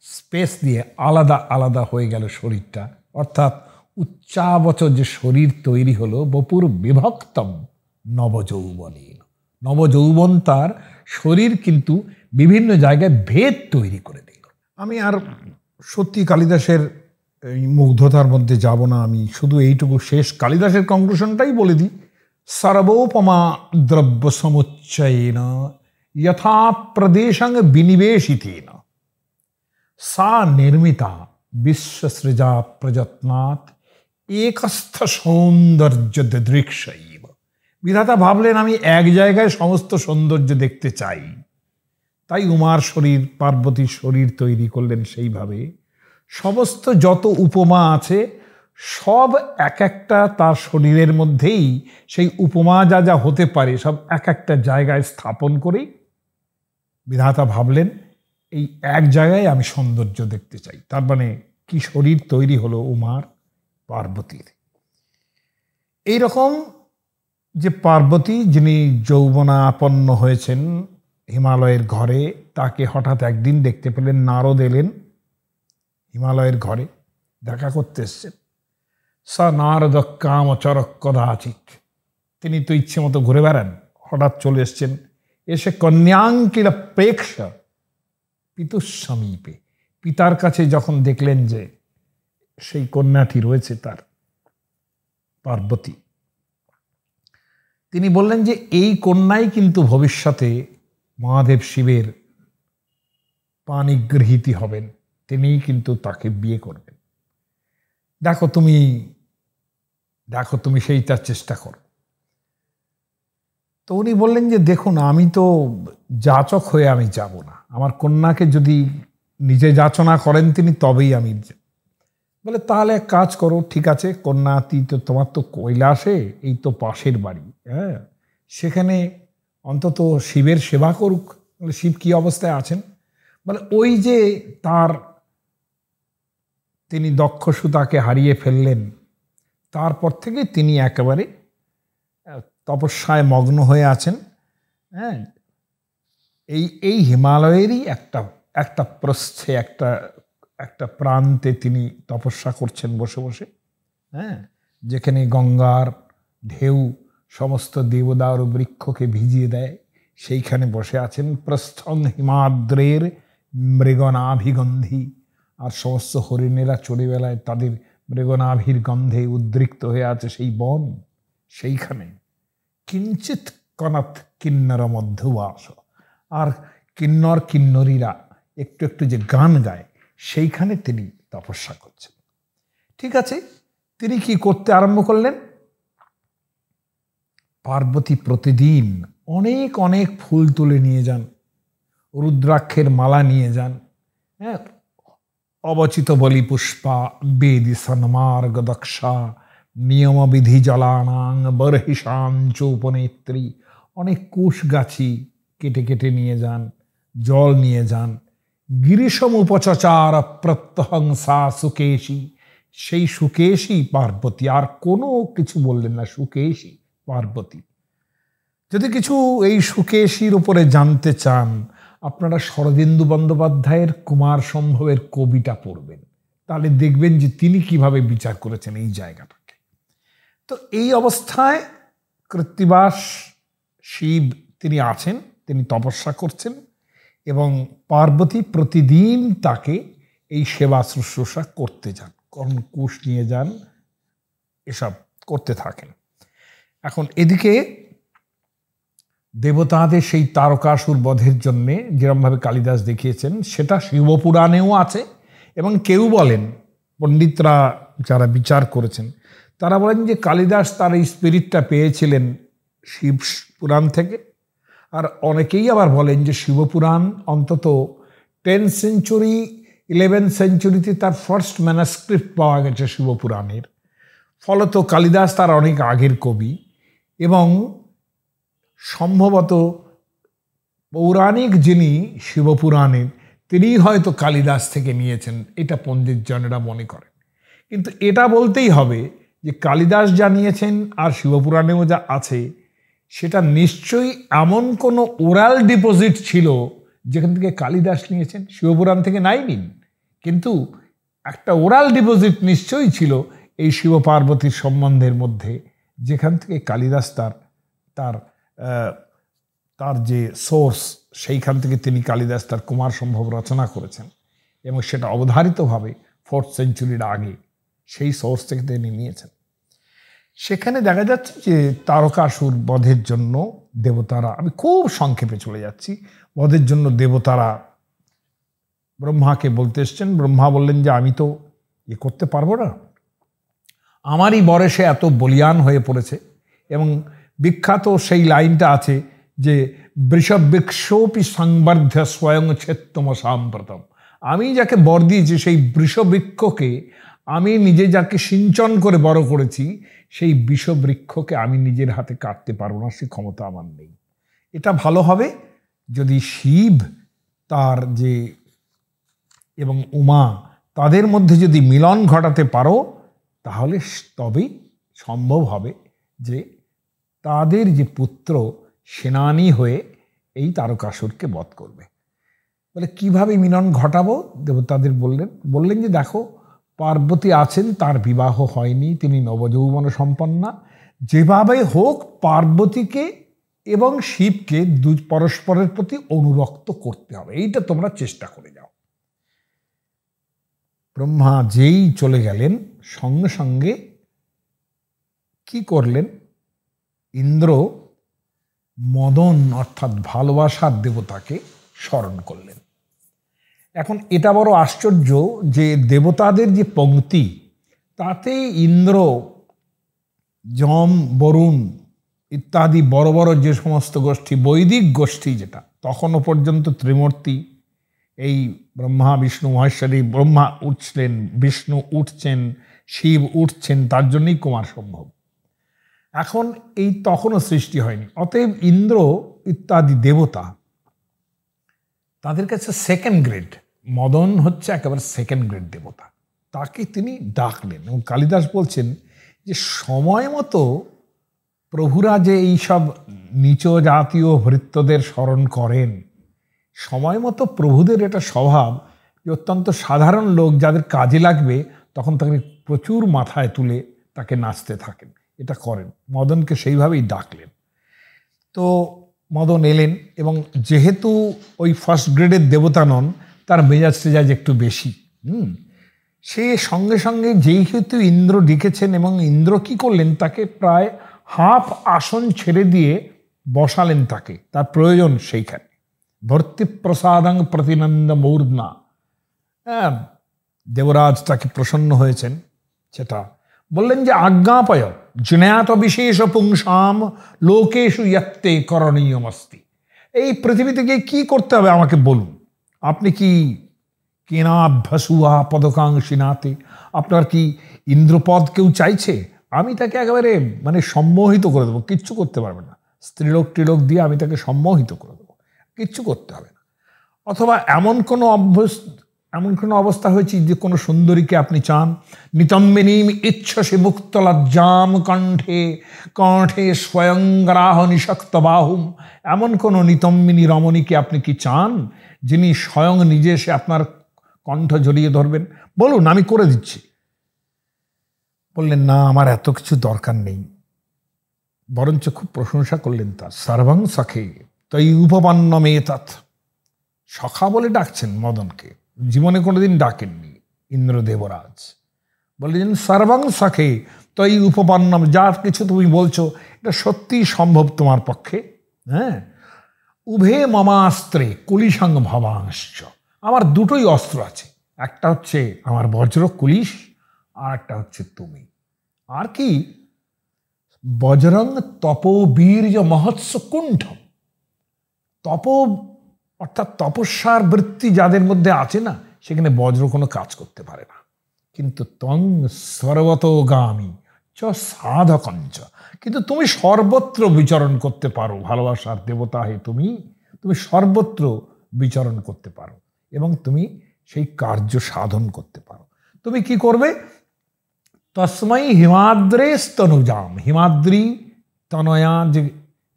স্পেস দিয়ে আলাদা আলাদা হয়ে গেল শরীরটা। অর্থাৎ উচ্চাবচ যে শরীর তৈরি হলো বপুর বিভক্তম নবযৌবনী। নবযৌবন তার শরীর কিন্তু বিভিন্ন জায়গায় ভেদ তৈরি করে দিল। আমি আর সত্যি কালিদাসের এই মুগ্ধতার মধ্যে যাব না, আমি শুধু এইটুকু শেষ কালিদাসের কনক্লুশনটাই বলে দিই। সর্বোপমা দ্রব্য সমুচ্চয়েন যথা প্রদেশং বিনিবেশিতেন। সা নির্মিতা বিশ্বসৃজা প্রযত্নাৎ একস্থ সৌন্দর্য দৃক্ষৈব বিধাতা ভাবলেন, আমি এক জায়গায় সমস্ত সৌন্দর্য দেখতে চাই। তাই উমার শরীর, পার্বতীর শরীর তৈরি করলেন সেইভাবে। সমস্ত যত উপমা আছে, সব এক একটা তার শরীরের মধ্যেই সেই উপমা যা যা হতে পারে, সব এক একটা জায়গায় স্থাপন করেই বিধাতা ভাবলেন, এই এক জায়গায় আমি সৌন্দর্য দেখতে চাই। তার মানে কি শরীর তৈরি হলো উমার? পার্বতীর এইরকম যে পার্বতী যিনি যৌবনাপন্ন হয়েছেন হিমালয়ের ঘরে, তাকে হঠাৎ একদিন দেখতে পেলেন, নারদ এলেন হিমালয়ের ঘরে, দেখা করতে এসছেন। স নারদ কাম চরক কদাচিত তিনি তো ইচ্ছে মতো ঘুরে বেড়ান, হঠাৎ চলে এসছেন। এসে কন্যাঙ্কিল প্রেক্ষ পিতুর সমীপে। পিতার কাছে যখন দেখলেন যে সেই কন্যাটি রয়েছে তার পার্বতী। তিনি বললেন যে, এই কন্যাই কিন্তু ভবিষ্যতে মহাদেব শিবের পানিগৃহীতি হবেন, তিনিই কিন্তু তাকে বিয়ে করবেন। দেখো তুমি দেখো তুমি সেইটার চেষ্টা করো। তো উনি বললেন যে, দেখুন, আমি তো যাচক হয়ে আমি যাব না। আমার কন্যাকে যদি নিজে যাচনা করেন তিনি, তবেই আমি বলে, তাহলে এক কাজ করো, ঠিক আছে, কন্যাতি তো তোমার তো কৈলাসে, এই তো পাশের বাড়ি হ্যাঁ? সেখানে অন্তত শিবের সেবা করুক। বলে, শিব কী অবস্থায় আছেন? বলে, ওই যে তার, তিনি দক্ষ সুতাকে হারিয়ে ফেললেন, তারপর থেকে তিনি একেবারে তপস্যায় মগ্ন হয়ে আছেন হ্যাঁ? এই এই হিমালয়েরই একটা একটা প্রস্থে, একটা একটা প্রান্তে তিনি তপস্যা করছেন বসে বসে। হ্যাঁ? যেখানে গঙ্গার ঢেউ সমস্ত দেবদার বৃক্ষকে ভিজিয়ে দেয়, সেইখানে বসে আছেন প্রস্থং হিমাদ্রের মৃগনাভিগন্ধি। আর সমস্ত হরিণেরা চড়ে বেলায় তাদের মৃগনাভির গন্ধে উদ্রিক্ত হয়ে আছে সেই বন, সেইখানে। কিঞ্চিত কনাথ কিন্নর মধ্যবাস। আর কিন্নর কিন্নরীরা একটু একটু যে গান গায় সেইখানে তিনি তপস্যা করছেন। ঠিক আছে, তিনি কি করতে আরম্ভ করলেন? পার্বতী প্রতিদিন অনেক অনেক ফুল তুলে নিয়ে যান, রুদ্রাক্ষের মালা নিয়ে যান হ্যাঁ অবচিত বলি পুষ্পা বেদি সন্মার্গ দক্ষা, নিয়মবিধি জলানাং বর্হিষাং চৌপনেত্রী অনেক কুশ গাছি কেটে কেটে নিয়ে যান, জল নিয়ে যান গিরিশম উপচার প্রত্যহংসা সুকেশী। সেই সুকেশী পার্বতী, আর কোনো কিছু বললেন না, সুকেশী পার্বতী। যদি কিছু এই সুকেশীর উপরে জানতে চান, আপনারা শরদিন্দু বন্দ্যোপাধ্যায়ের কুমার সম্ভবের কবিটা পড়বেন। তাহলে দেখবেন যে তিনি কীভাবে বিচার করেছেন এই জায়গাটাকে। তো এই অবস্থায় কৃত্তিবাস শিব তিনি আছেন, তিনি তপস্যা করছেন। এবং পার্বতী প্রতিদিন তাকে এই সেবা শুশ্রূষা করতে যান কুশ নিয়ে যান, এসব করতে থাকেন। এখন এদিকে দেবতাদের সেই তারকাসুর বধের জন্যে যেরমভাবে কালিদাস দেখিয়েছেন, সেটা শিবপুরাণেও আছে এবং কেউ বলেন, পণ্ডিতরা যারা বিচার করেছেন, তারা বলেন যে কালিদাস তার এই স্পিরিটটা পেয়েছিলেন শিব পুরাণ থেকে। আর অনেকেই আবার বলেন যে শিবপুরাণ অন্তত টেন সেঞ্চুরি ইলেভেন সেঞ্চুরিতে তার ফার্স্ট ম্যানাস্ক্রিপ্ট পাওয়া গেছে শিবপুরাণের। ফলত কালিদাস তার অনেক আগের কবি এবং সম্ভবত পৌরাণিক যিনি শিবপুরাণের, তিনিই হয়তো কালিদাস থেকে নিয়েছেন, এটা পণ্ডিতজনেরা মনে করেন। কিন্তু এটা বলতেই হবে যে কালিদাস যা নিয়েছেন আর শিবপুরাণেও যা আছে সেটা নিশ্চয়ই এমন কোনো ওরাল ডিপোজিট ছিল যেখান থেকে কালিদাস নিয়েছেন, শিবপুরাণ থেকে নাই নিন কিন্তু একটা ওরাল ডিপোজিট নিশ্চয়ই ছিল এই শিব পার্বতীর সম্বন্ধের মধ্যে, যেখান থেকে কালিদাস তার তার তার যে সোর্স, সেইখান থেকে তিনি কালিদাস তার কুমার সম্ভব রচনা করেছেন। এবং সেটা অবধারিতভাবে ফোর্থ সেঞ্চুরির আগে সেই সোর্স থেকে তিনি নিয়েছেন। সেখানে দেখা যাচ্ছে যে তারকাসুর বধের জন্য দেবতারা, আমি খুব সংক্ষেপে চলে যাচ্ছি, বধের জন্য দেবতারা ব্রহ্মাকে বলতে এসছেন, ব্রহ্মা বললেন যে আমি তো এ করতে পারব না। আমারই বয়সে এত বলিয়ান হয়ে পড়েছে এবং বিখ্যাত সেই লাইনটা আছে যে বৃষবৃক্ষোপি সংবর্ধ স্বয়ং ছেত্তম সাম্প্রতম আমি যাকে বর দিয়েছি সেই বৃষবৃক্ষকে আমি নিজে যাকে সিঞ্চন করে বড় করেছি সেই বিষবৃক্ষকে আমি নিজের হাতে কাটতে পারব না, সে ক্ষমতা আমার নেই। এটা ভালো হবে যদি শিব তার যে এবং উমা তাদের মধ্যে যদি মিলন ঘটাতে পারো, তাহলে তবেই সম্ভব হবে যে তাদের যে পুত্র সেনানি হয়ে এই তারকাসুরকে বধ করবে। বলে কীভাবে মিলন ঘটাবো? দেবতাদের বললেন বললেন যে দেখো পার্বতী আছেন, তার বিবাহ হয়নি, তিনি নবযৌবন সম্পন্না। যেভাবে হোক, পার্বতীকে এবং শিবকে দু, পরস্পরের প্রতি অনুরক্ত করতে হবে। এইটা তোমরা চেষ্টা করে যাও। ব্রহ্মা যেই চলে গেলেন, সঙ্গে সঙ্গে কি করলেন? ইন্দ্র মদন, অর্থাৎ ভালোবাসার দেবতাকে স্মরণ করলেন। এখন এটা বড় আশ্চর্য যে দেবতাদের যে পঙ্ক্তি তাতে ইন্দ্র, যম, বরুণ ইত্যাদি বড় বড় যে সমস্ত গোষ্ঠী, বৈদিক গোষ্ঠী যেটা, তখনও পর্যন্ত ত্রিমূর্তি, এই ব্রহ্মা, বিষ্ণু, মহেশ্বরী, ব্রহ্মা উঠছেন বিষ্ণু উঠছেন, শিব উঠছেন, তার জন্যই কুমার সম্ভব। এখন এই তখনও সৃষ্টি হয়নি। অতএব ইন্দ্র ইত্যাদি দেবতা তাদের কাছে সেকেন্ড গ্রেড মদন হচ্ছে একেবারে সেকেন্ড গ্রেড দেবতা। তাকে তিনি ডাকলেন এবং কালিদাস বলছেন যে, সময় মতো প্রভুরা যে এইসব নিচ জাতীয় ভৃত্যদের স্মরণ করেন, সময় মতো প্রভুদের এটা স্বভাব যে অত্যন্ত সাধারণ লোক যাদের কাজে লাগবে, তখন তাকে প্রচুর মাথায় তুলে তাকে নাচতে থাকেন। এটা করেন। মদনকে সেইভাবেই ডাকলেন। তো মদন এলেন এবং যেহেতু ওই ফার্স্ট গ্রেডের দেবতা নন, তার মেজাজ টেজাজ একটু বেশি। হুম। সে সঙ্গে সঙ্গে যেহেতু ইন্দ্র ডেকেছেন এবং ইন্দ্র কি করলেন, তাকে প্রায় হাফ আসন ছেড়ে দিয়ে বসালেন তাকে। তার প্রয়োজন সেইখানে। ভর্তি প্রসাদাং প্রতিনন্দ মূর্ণা হ্যাঁ দেবরাজ তাকে প্রসন্ন হয়েছেন, সেটা বললেন যে আজ্ঞাপয় জ্ঞাত বিশেষ পুংসাম লোকেশু ইয়ত্তে করণীয়মস্তি। এই পৃথিবী থেকে কি করতে হবে আমাকে বলুন? আপনি কি কেনাভ্যাসুয়া পদকাংশিনাতে আপনার কি ইন্দ্রপদ কেউ চাইছে? আমি তাকে একেবারে মানে সম্মোহিত করে দেবো, কিচ্ছু করতে পারবে না। স্ত্রীলোক টিলোক দিয়ে আমি তাকে সম্মোহিত করে দেবো, কিচ্ছু করতে হবে না। অথবা এমন কোনো অভ্যস্ত এমন কোনো অবস্থা হয়েছে যে কোনো সুন্দরীকে আপনি চান? নিতম্বিনীম ইচ্ছসে মুক্ত লজ্জাম কণ্ঠে কণ্ঠে স্বয়ংগ্রাহ নিশক্ত বাহুম এমন কোনো নিতম্বিনী রমণীকে আপনি কি চান? যিনি স্বয়ং নিজে এসে আপনার কণ্ঠ জড়িয়ে ধরবেন? বলুন, আমি করে দিচ্ছি। বললেন, না, আমার এত কিছু দরকার নেই। বরঞ্চ খুব প্রশংসা করলেন তার। সর্বং সখে, তৈ উপপন্ন মেতাত সখা বলে ডাকছেন মদনকে। জীবনে কোনোদিন ডাকেননি ইন্দ্রদেবরাজ। বললেন সর্বং সখে তৈ উপপন্নম, যা কিছু তুমি বলছো, এটা সত্যিই সম্ভব তোমার পক্ষে? হ্যাঁ? উভে মমাস্ত্রে কুলিসঙ্গ ভবাংশ আমার দুটোই অস্ত্র আছে। একটা হচ্ছে আমার বজ্র কুলিশ, আর একটা হচ্ছে তুমি। আর কি? বজরং তপবীর্য মহৎস কুণ্ঠ তপ অর্থাৎ তপস্যার বৃত্তি যাদের মধ্যে আছে না, সেখানে বজ্র কোনো কাজ করতে পারে না। কিন্তু তং সর্বতগামী চ সাধকঞ্চ। কিন্তু তুমি সর্বত্র বিচরণ করতে পারো, ভালোবাসার দেবতা হে তুমি তুমি সর্বত্র বিচরণ করতে পারো এবং তুমি সেই কার্য সাধন করতে পারো। তুমি কি করবে? তসময় হিমাদ্রে স্তনুজাম। হিমাদ্রি, তনয়া, যে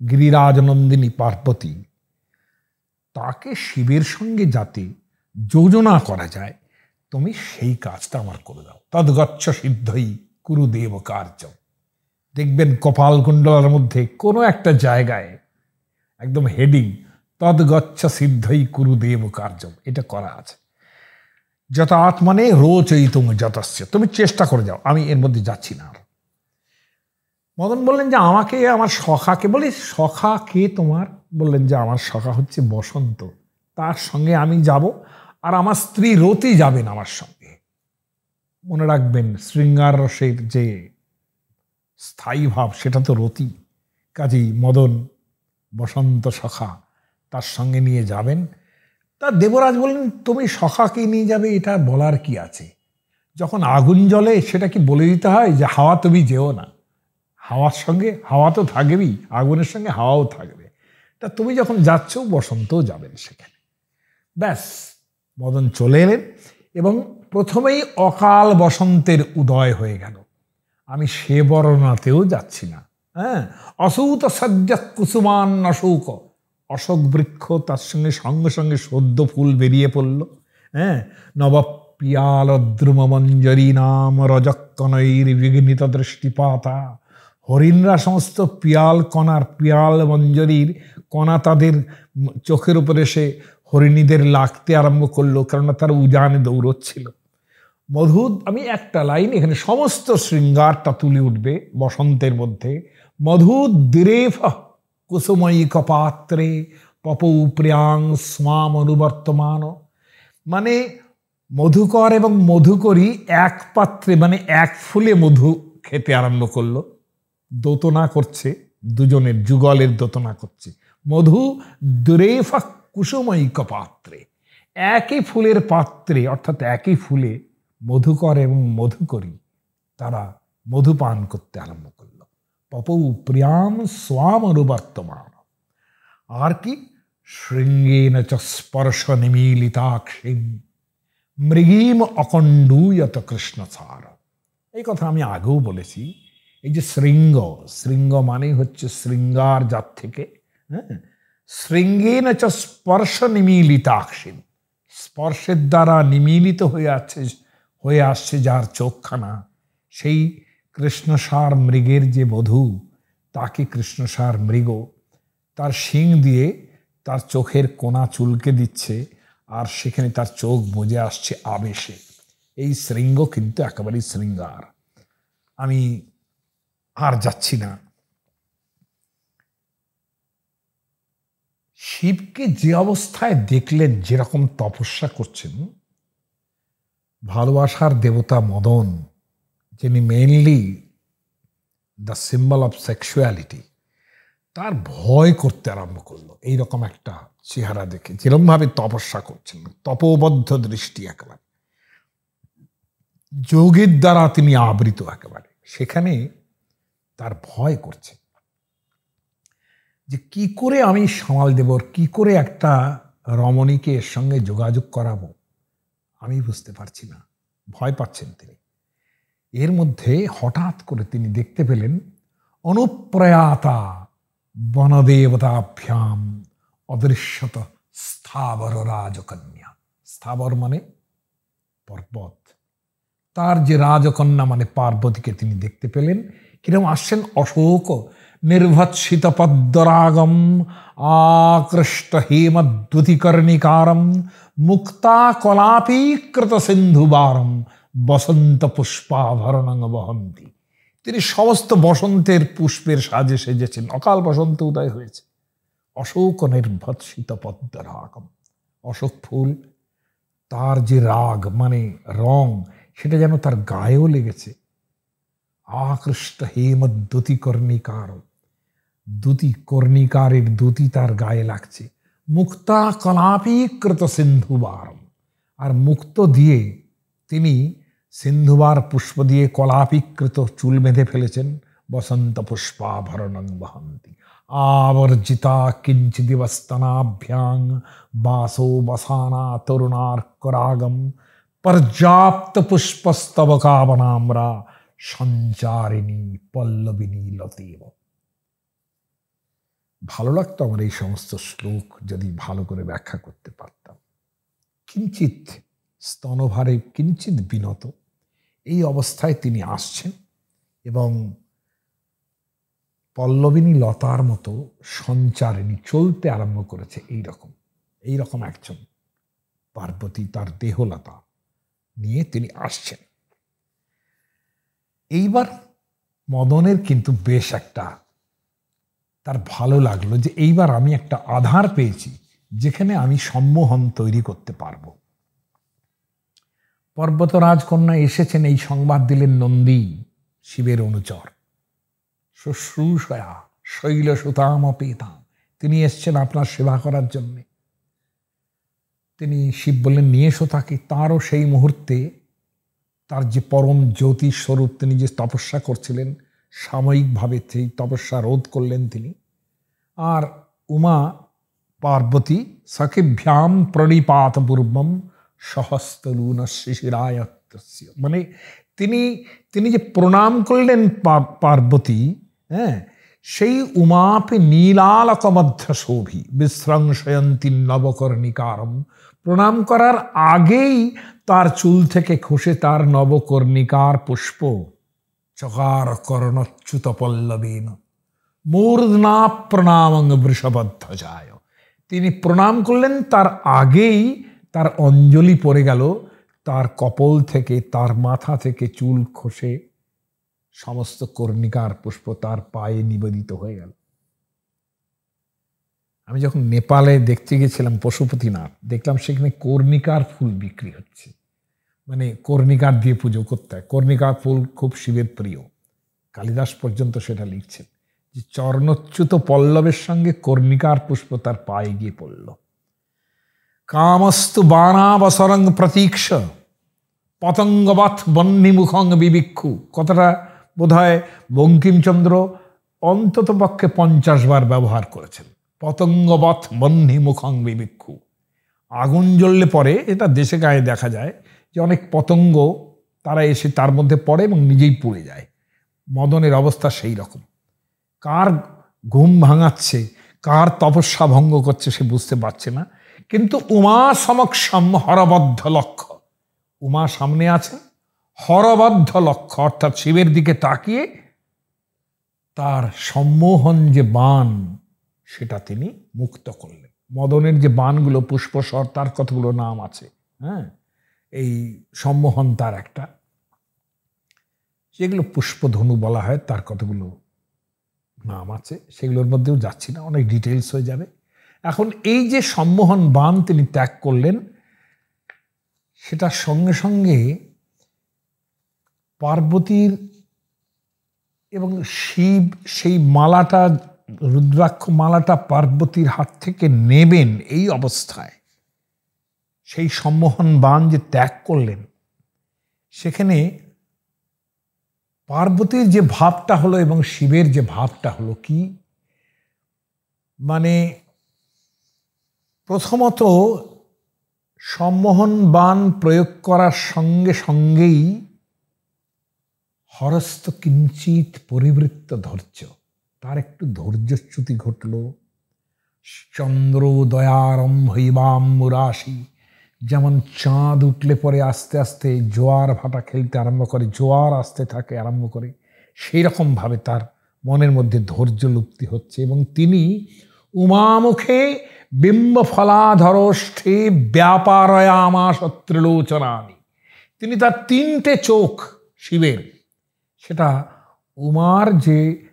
গিরিরাজনন্দিনী পার্বতী তাকে শিবের সঙ্গে যাতে যোজনা করা যায়, তুমি সেই কাজটা আমার করে দাও। তদ্গচ্ছ সিদ্ধই কুরুদেব কার্য দেখবেন কপালকুণ্ডলার মধ্যে কোনো একটা জায়গায় একদম হেডিং, তদ্গচ্ছ সিদ্ধই কুরুদেব কার্য এটা করা আছে। যত আত্মানে রোচই তুমি যতস্য, তুমি চেষ্টা করে যাও, আমি এর মধ্যে যাচ্ছি না আর। মদন বললেন যে, আমাকে আমার সখাকে বলি, সখা কে তোমার? বললেন যে, আমার সখা হচ্ছে বসন্ত, তার সঙ্গে আমি যাব আর আমার স্ত্রী রতি যাবেন আমার সঙ্গে। মনে রাখবেন, শৃঙ্গার রসের যে স্থায়ী ভাব, সেটা তো রতি। কাজেই মদন, বসন্ত সখা তার সঙ্গে নিয়ে যাবেন। তা দেবরাজ বললেন, তুমি সখাকে নিয়ে যাবে, এটা বলার কি আছে? যখন আগুন জ্বলে, সেটা কি বলে দিতে হয় যে, হাওয়া তুমি যেও না? হাওয়ার সঙ্গে, হাওয়া তো থাকবেই আগুনের সঙ্গে হাওয়াও থাকবে। তা তুমি যখন যাচ্ছ, বসন্তও যাবেন সেখানে। ব্যাস, মদন চলে এলেন এবং প্রথমেই অকাল বসন্তের উদয় হয়ে গেল। আমি সে বর্ণাতেও যাচ্ছি না। হ্যাঁ অসৌত সজ্জা কুসুমান অশৌক অশোক বৃক্ষ তার সঙ্গে সঙ্গে সঙ্গে সদ্য ফুল বেরিয়ে পড়ল। হ্যাঁ নব পিয়াল দ্রুমঞ্জরী নাম রজকনৈর বিঘ্নিত দৃষ্টিপাতা। হরিণরা সমস্ত পিয়াল, কণার পিয়াল মঞ্জরির কণা তাদের চোখের উপরে এসে হরিণীদের লাগতে আরম্ভ করল, কেননা তার উজানে দৌড়চ্ছিল। মধুদ, আমি একটা লাইন এখানে সমস্ত শৃঙ্গারটা তুলে উঠবে বসন্তের মধ্যে। মধুদ দিরেফ কুসুময়ী কপাত্রে পপৌ প্রিয়াং স্মাম অনুবর্তমান। মানে মধুকর এবং মধুকরী এক পাত্রে মানে এক ফুলে মধু খেতে আরম্ভ করল। দোতনা করছে, দুজনের যুগলের দোতনা করছে। মধু দুরেফা কুসুময়ী কপাত্রে। একই ফুলের পাত্রে, অর্থাৎ একই ফুলে মধুকর এবং মধুকরী তারা মধুপান করতে আরম্ভ করল। পপৌ প্রিয়াম স্বাম অনুবর্তমান আর কি? শৃঙ্গেন চ স্পর্শ নিমিলিতাক্ষিম মৃগীম অকণ্ডুয়ত কৃষ্ণসার। এই কথা আমি আগেও বলেছি। এই যে শৃঙ্গ শৃঙ্গ মানেই হচ্ছে শৃঙ্গার জাত থেকে হ্যাঁ? শৃঙ্গেন চ স্পর্শ নিমিলিতাক্ষিম স্পর্শের দ্বারা নিমিলিত হয়ে আছে, হয়ে আসছে যার চোখখানা, সেই কৃষ্ণসার মৃগের যে বধূ, তাকে কৃষ্ণসার মৃগ, তার শিং দিয়ে তার চোখের কোনা চুলকে দিচ্ছে আর সেখানে তার চোখ বুঝে আসছে আবেশে। এই শৃঙ্গ কিন্তু একেবারেই শৃঙ্গার। আমি আর যাচ্ছি না। শিবকে যে অবস্থায় দেখলেন, যেরকম তপস্যা করছেন, ভালোবাসার দেবতা মদন, যিনি mainly the symbol of sexuality তার ভয় করতে আরম্ভ করল। এইরকম একটা চেহারা দেখে যেরমভাবে তপস্যা করছেন, তপবদ্ধ দৃষ্টি একেবারে। যোগের দ্বারা তিনি আবৃত একেবারে। সেখানে তার ভয় করছে। যে কি করে আমি সামাল দেব কি করে একটা রমণীকে এর সঙ্গে যোগাযোগ করাবো, আমি বুঝতে পারছি না। ভয় পাচ্ছেন তিনি। এর মধ্যে হঠাৎ করে তিনি দেখতে পেলেন অনুপ্রয়াতা বনদেবতাভ্যাম অদৃশ্যত স্থাবর রাজকন্যা। স্থাবর মানে পর্বত। তার যে রাজকন্যা মানে পার্বতীকে তিনি দেখতে পেলেন কিরম আসছেন? অশোক নির্ভৎসিত পদ্মরাগম আকৃষ্ট হেমদ্যুতিকর্ণিকারম মুক্তা কলাপীকৃত সিন্ধুবারম বসন্ত পুষ্পাভরণং বহন্তি। তিনি সমস্ত বসন্তের পুষ্পের সাজে সেজেছেন। অকাল বসন্ত উদয় হয়েছে। অশোক নির্ভৎসিত পদ্মরাগম অশোক ফুল, তার যে রাগ মানে রং, সেটা যেন তার গায়েও লেগেছে। আকৃষ্ট হেমদ্যুতি কর্ণিকার দুতি কর্ণিকারের দুতি তার গায়ে লাগছে মুক্তা কলাপীকৃত সিন্ধুবারম আর মুক্ত দিয়ে তিনি সিন্ধুবার পুষ্প দিয়ে কলাপীকৃত চুল বেঁধে ফেলেছেন বসন্ত পুষ্পাভরণং বহন্তি আবর্জিতা কিঞ্চিদিবস্তনাভ্যাং বাসো বসানা তরুণার্করাগম পর্যাপ্ত পুষ্পস্তব কাবনামরা সঞ্চারিণী পল্লবিনী লতেব। ভালো লাগতো আমার এই সমস্ত শ্লোক যদি ভালো করে ব্যাখ্যা করতে পারতাম। কিঞ্চিত স্তনভারে কিঞ্চিত বিনত এই অবস্থায় তিনি আসছেন এবং পল্লবিনী লতার মতো সঞ্চারিণী চলতে আরম্ভ করেছে এই রকম এই রকম একজন পার্বতী তার দেহলতা নিয়ে তিনি আসছেন। এইবার মদনের কিন্তু বেশ একটা তার ভালো লাগল যে এইবার আমি একটা আধার পেয়েছি যেখানে আমি সম্মোহন তৈরি করতে পারব। পর্বত রাজকন্যা এসেছেন এই সংবাদ দিলেন নন্দী, শিবের অনুচর। শুশ্রূষয়া শৈল সুতাম অপেতাম তিনি এসছেন আপনার সেবা করার জন্যে। তিনি শিব বললেন, নিয়ে এসো তাকে, তারও সেই মুহূর্তে তার যে পরম জ্যোতি স্বরূপ তিনি যে তপস্যা করছিলেন, সাময়িকভাবে সেই তপস্যা রোধ করলেন তিনি। আর উমা পার্বতী সখিভ্যাম প্রণিপাত পূর্বম সহস্তলুন শিশিরায়ত্তস্য। মানে তিনি তিনি যে প্রণাম করলেন পার্বতী হ্যাঁ সেই উমাপে নীলালকমধ্য শোভি বিশ্রংশয়ন্তী নবকর্ণিকারম প্রণাম করার আগেই তার চুল থেকে খসে তার নবকর্ণিকার পুষ্প। চকার কর্ণচ্যুত পল্লবীন মূর্ধনা প্রণামং বৃষবধ্বজায় তিনি প্রণাম করলেন, তার আগেই তার অঞ্জলি পড়ে গেল। তার কপল থেকে, তার মাথা থেকে চুল খসে সমস্ত কর্ণিকার পুষ্প তার পায়ে নিবেদিত হয়ে গেল। আমি যখন নেপালে দেখতে গেছিলাম পশুপতিনাথ, দেখলাম সেখানে কর্ণিকার ফুল বিক্রি হচ্ছে। মানে কর্ণিকার দিয়ে পুজো করতে হয়। কর্ণিকার ফুল খুব শিবের প্রিয়। কালিদাস পর্যন্ত সেটা লিখছেন যে চর্ণচ্যুত পল্লবের সঙ্গে কর্ণিকার পুষ্প তার পায়ে গিয়ে পড়ল। কামস্তু বানাবসরং প্রতীক্ষ পতঙ্গবাথ বন্নিমুখং বিবিক্ষু। কথাটা বোধ হয় বঙ্কিমচন্দ্র অন্তত পক্ষে পঞ্চাশ বার ব্যবহার করেছেন। পতঙ্গবৎ বহ্নিমুখং বিবিক্ষু আগুন জ্বললে পরে এটা দেশে গায়ে দেখা যায় যে অনেক পতঙ্গ তারা এসে তার মধ্যে পড়ে এবং নিজেই পুড়ে যায়। মদনের অবস্থা সেই রকম। কার ঘুম ভাঙাচ্ছে, কার তপস্যা ভঙ্গ করছে সে বুঝতে পারছে না। কিন্তু উমা সমক্ষম হরবদ্ধ লক্ষ্য। উমা সামনে আছে, হরবদ্ধ লক্ষ্য, অর্থাৎ শিবের দিকে তাকিয়ে তার সম্মোহন যে বান সেটা তিনি মুক্ত করলেন। মদনের যে বানগুলো পুষ্পস্বর তার কতগুলো নাম আছে হ্যাঁ? এই সম্মোহন তার একটা। যেগুলো পুষ্পধনু বলা হয়, তার কতগুলো নাম আছে, সেগুলোর মধ্যেও যাচ্ছি না, অনেক ডিটেলস হয়ে যাবে। এখন এই যে সম্মোহন বান তিনি ত্যাগ করলেন, সেটার সঙ্গে সঙ্গে পার্বতীর এবং শিব, সেই মালাটা রুদ্রাক্ষ মালাটা পার্বতীর হাত থেকে নেবেন এই অবস্থায়। সেই সম্মোহন বান যে ত্যাগ করলেন, সেখানে পার্বতীর যে ভাবটা হলো এবং শিবের যে ভাবটা হলো কি? মানে প্রথমত সম্মোহন বান প্রয়োগ করার সঙ্গে সঙ্গেই হরস্ত কিঞ্চিত পরিবৃত্ত ধৈর্য। তার একটু ধৈর্যচ্যুতি ঘটল। চন্দ্রোদয়ারম্ভৈবাম মুরাশি যেমন চাঁদ উঠলে পরে আস্তে আস্তে জোয়ার ভাটা খেলতে আরম্ভ করে, জোয়ার আসতে থাকে আরম্ভ করে সেই রকমভাবে তার মনের মধ্যে ধৈর্য লুপ্তি হচ্ছে এবং তিনি উমামুখে বিম্ব ফলাধরষ্ঠে ব্যাপারয়ামা শত্রুলোচনানি তিনি তার তিনটে চোখ শিবের, সেটা উমার যে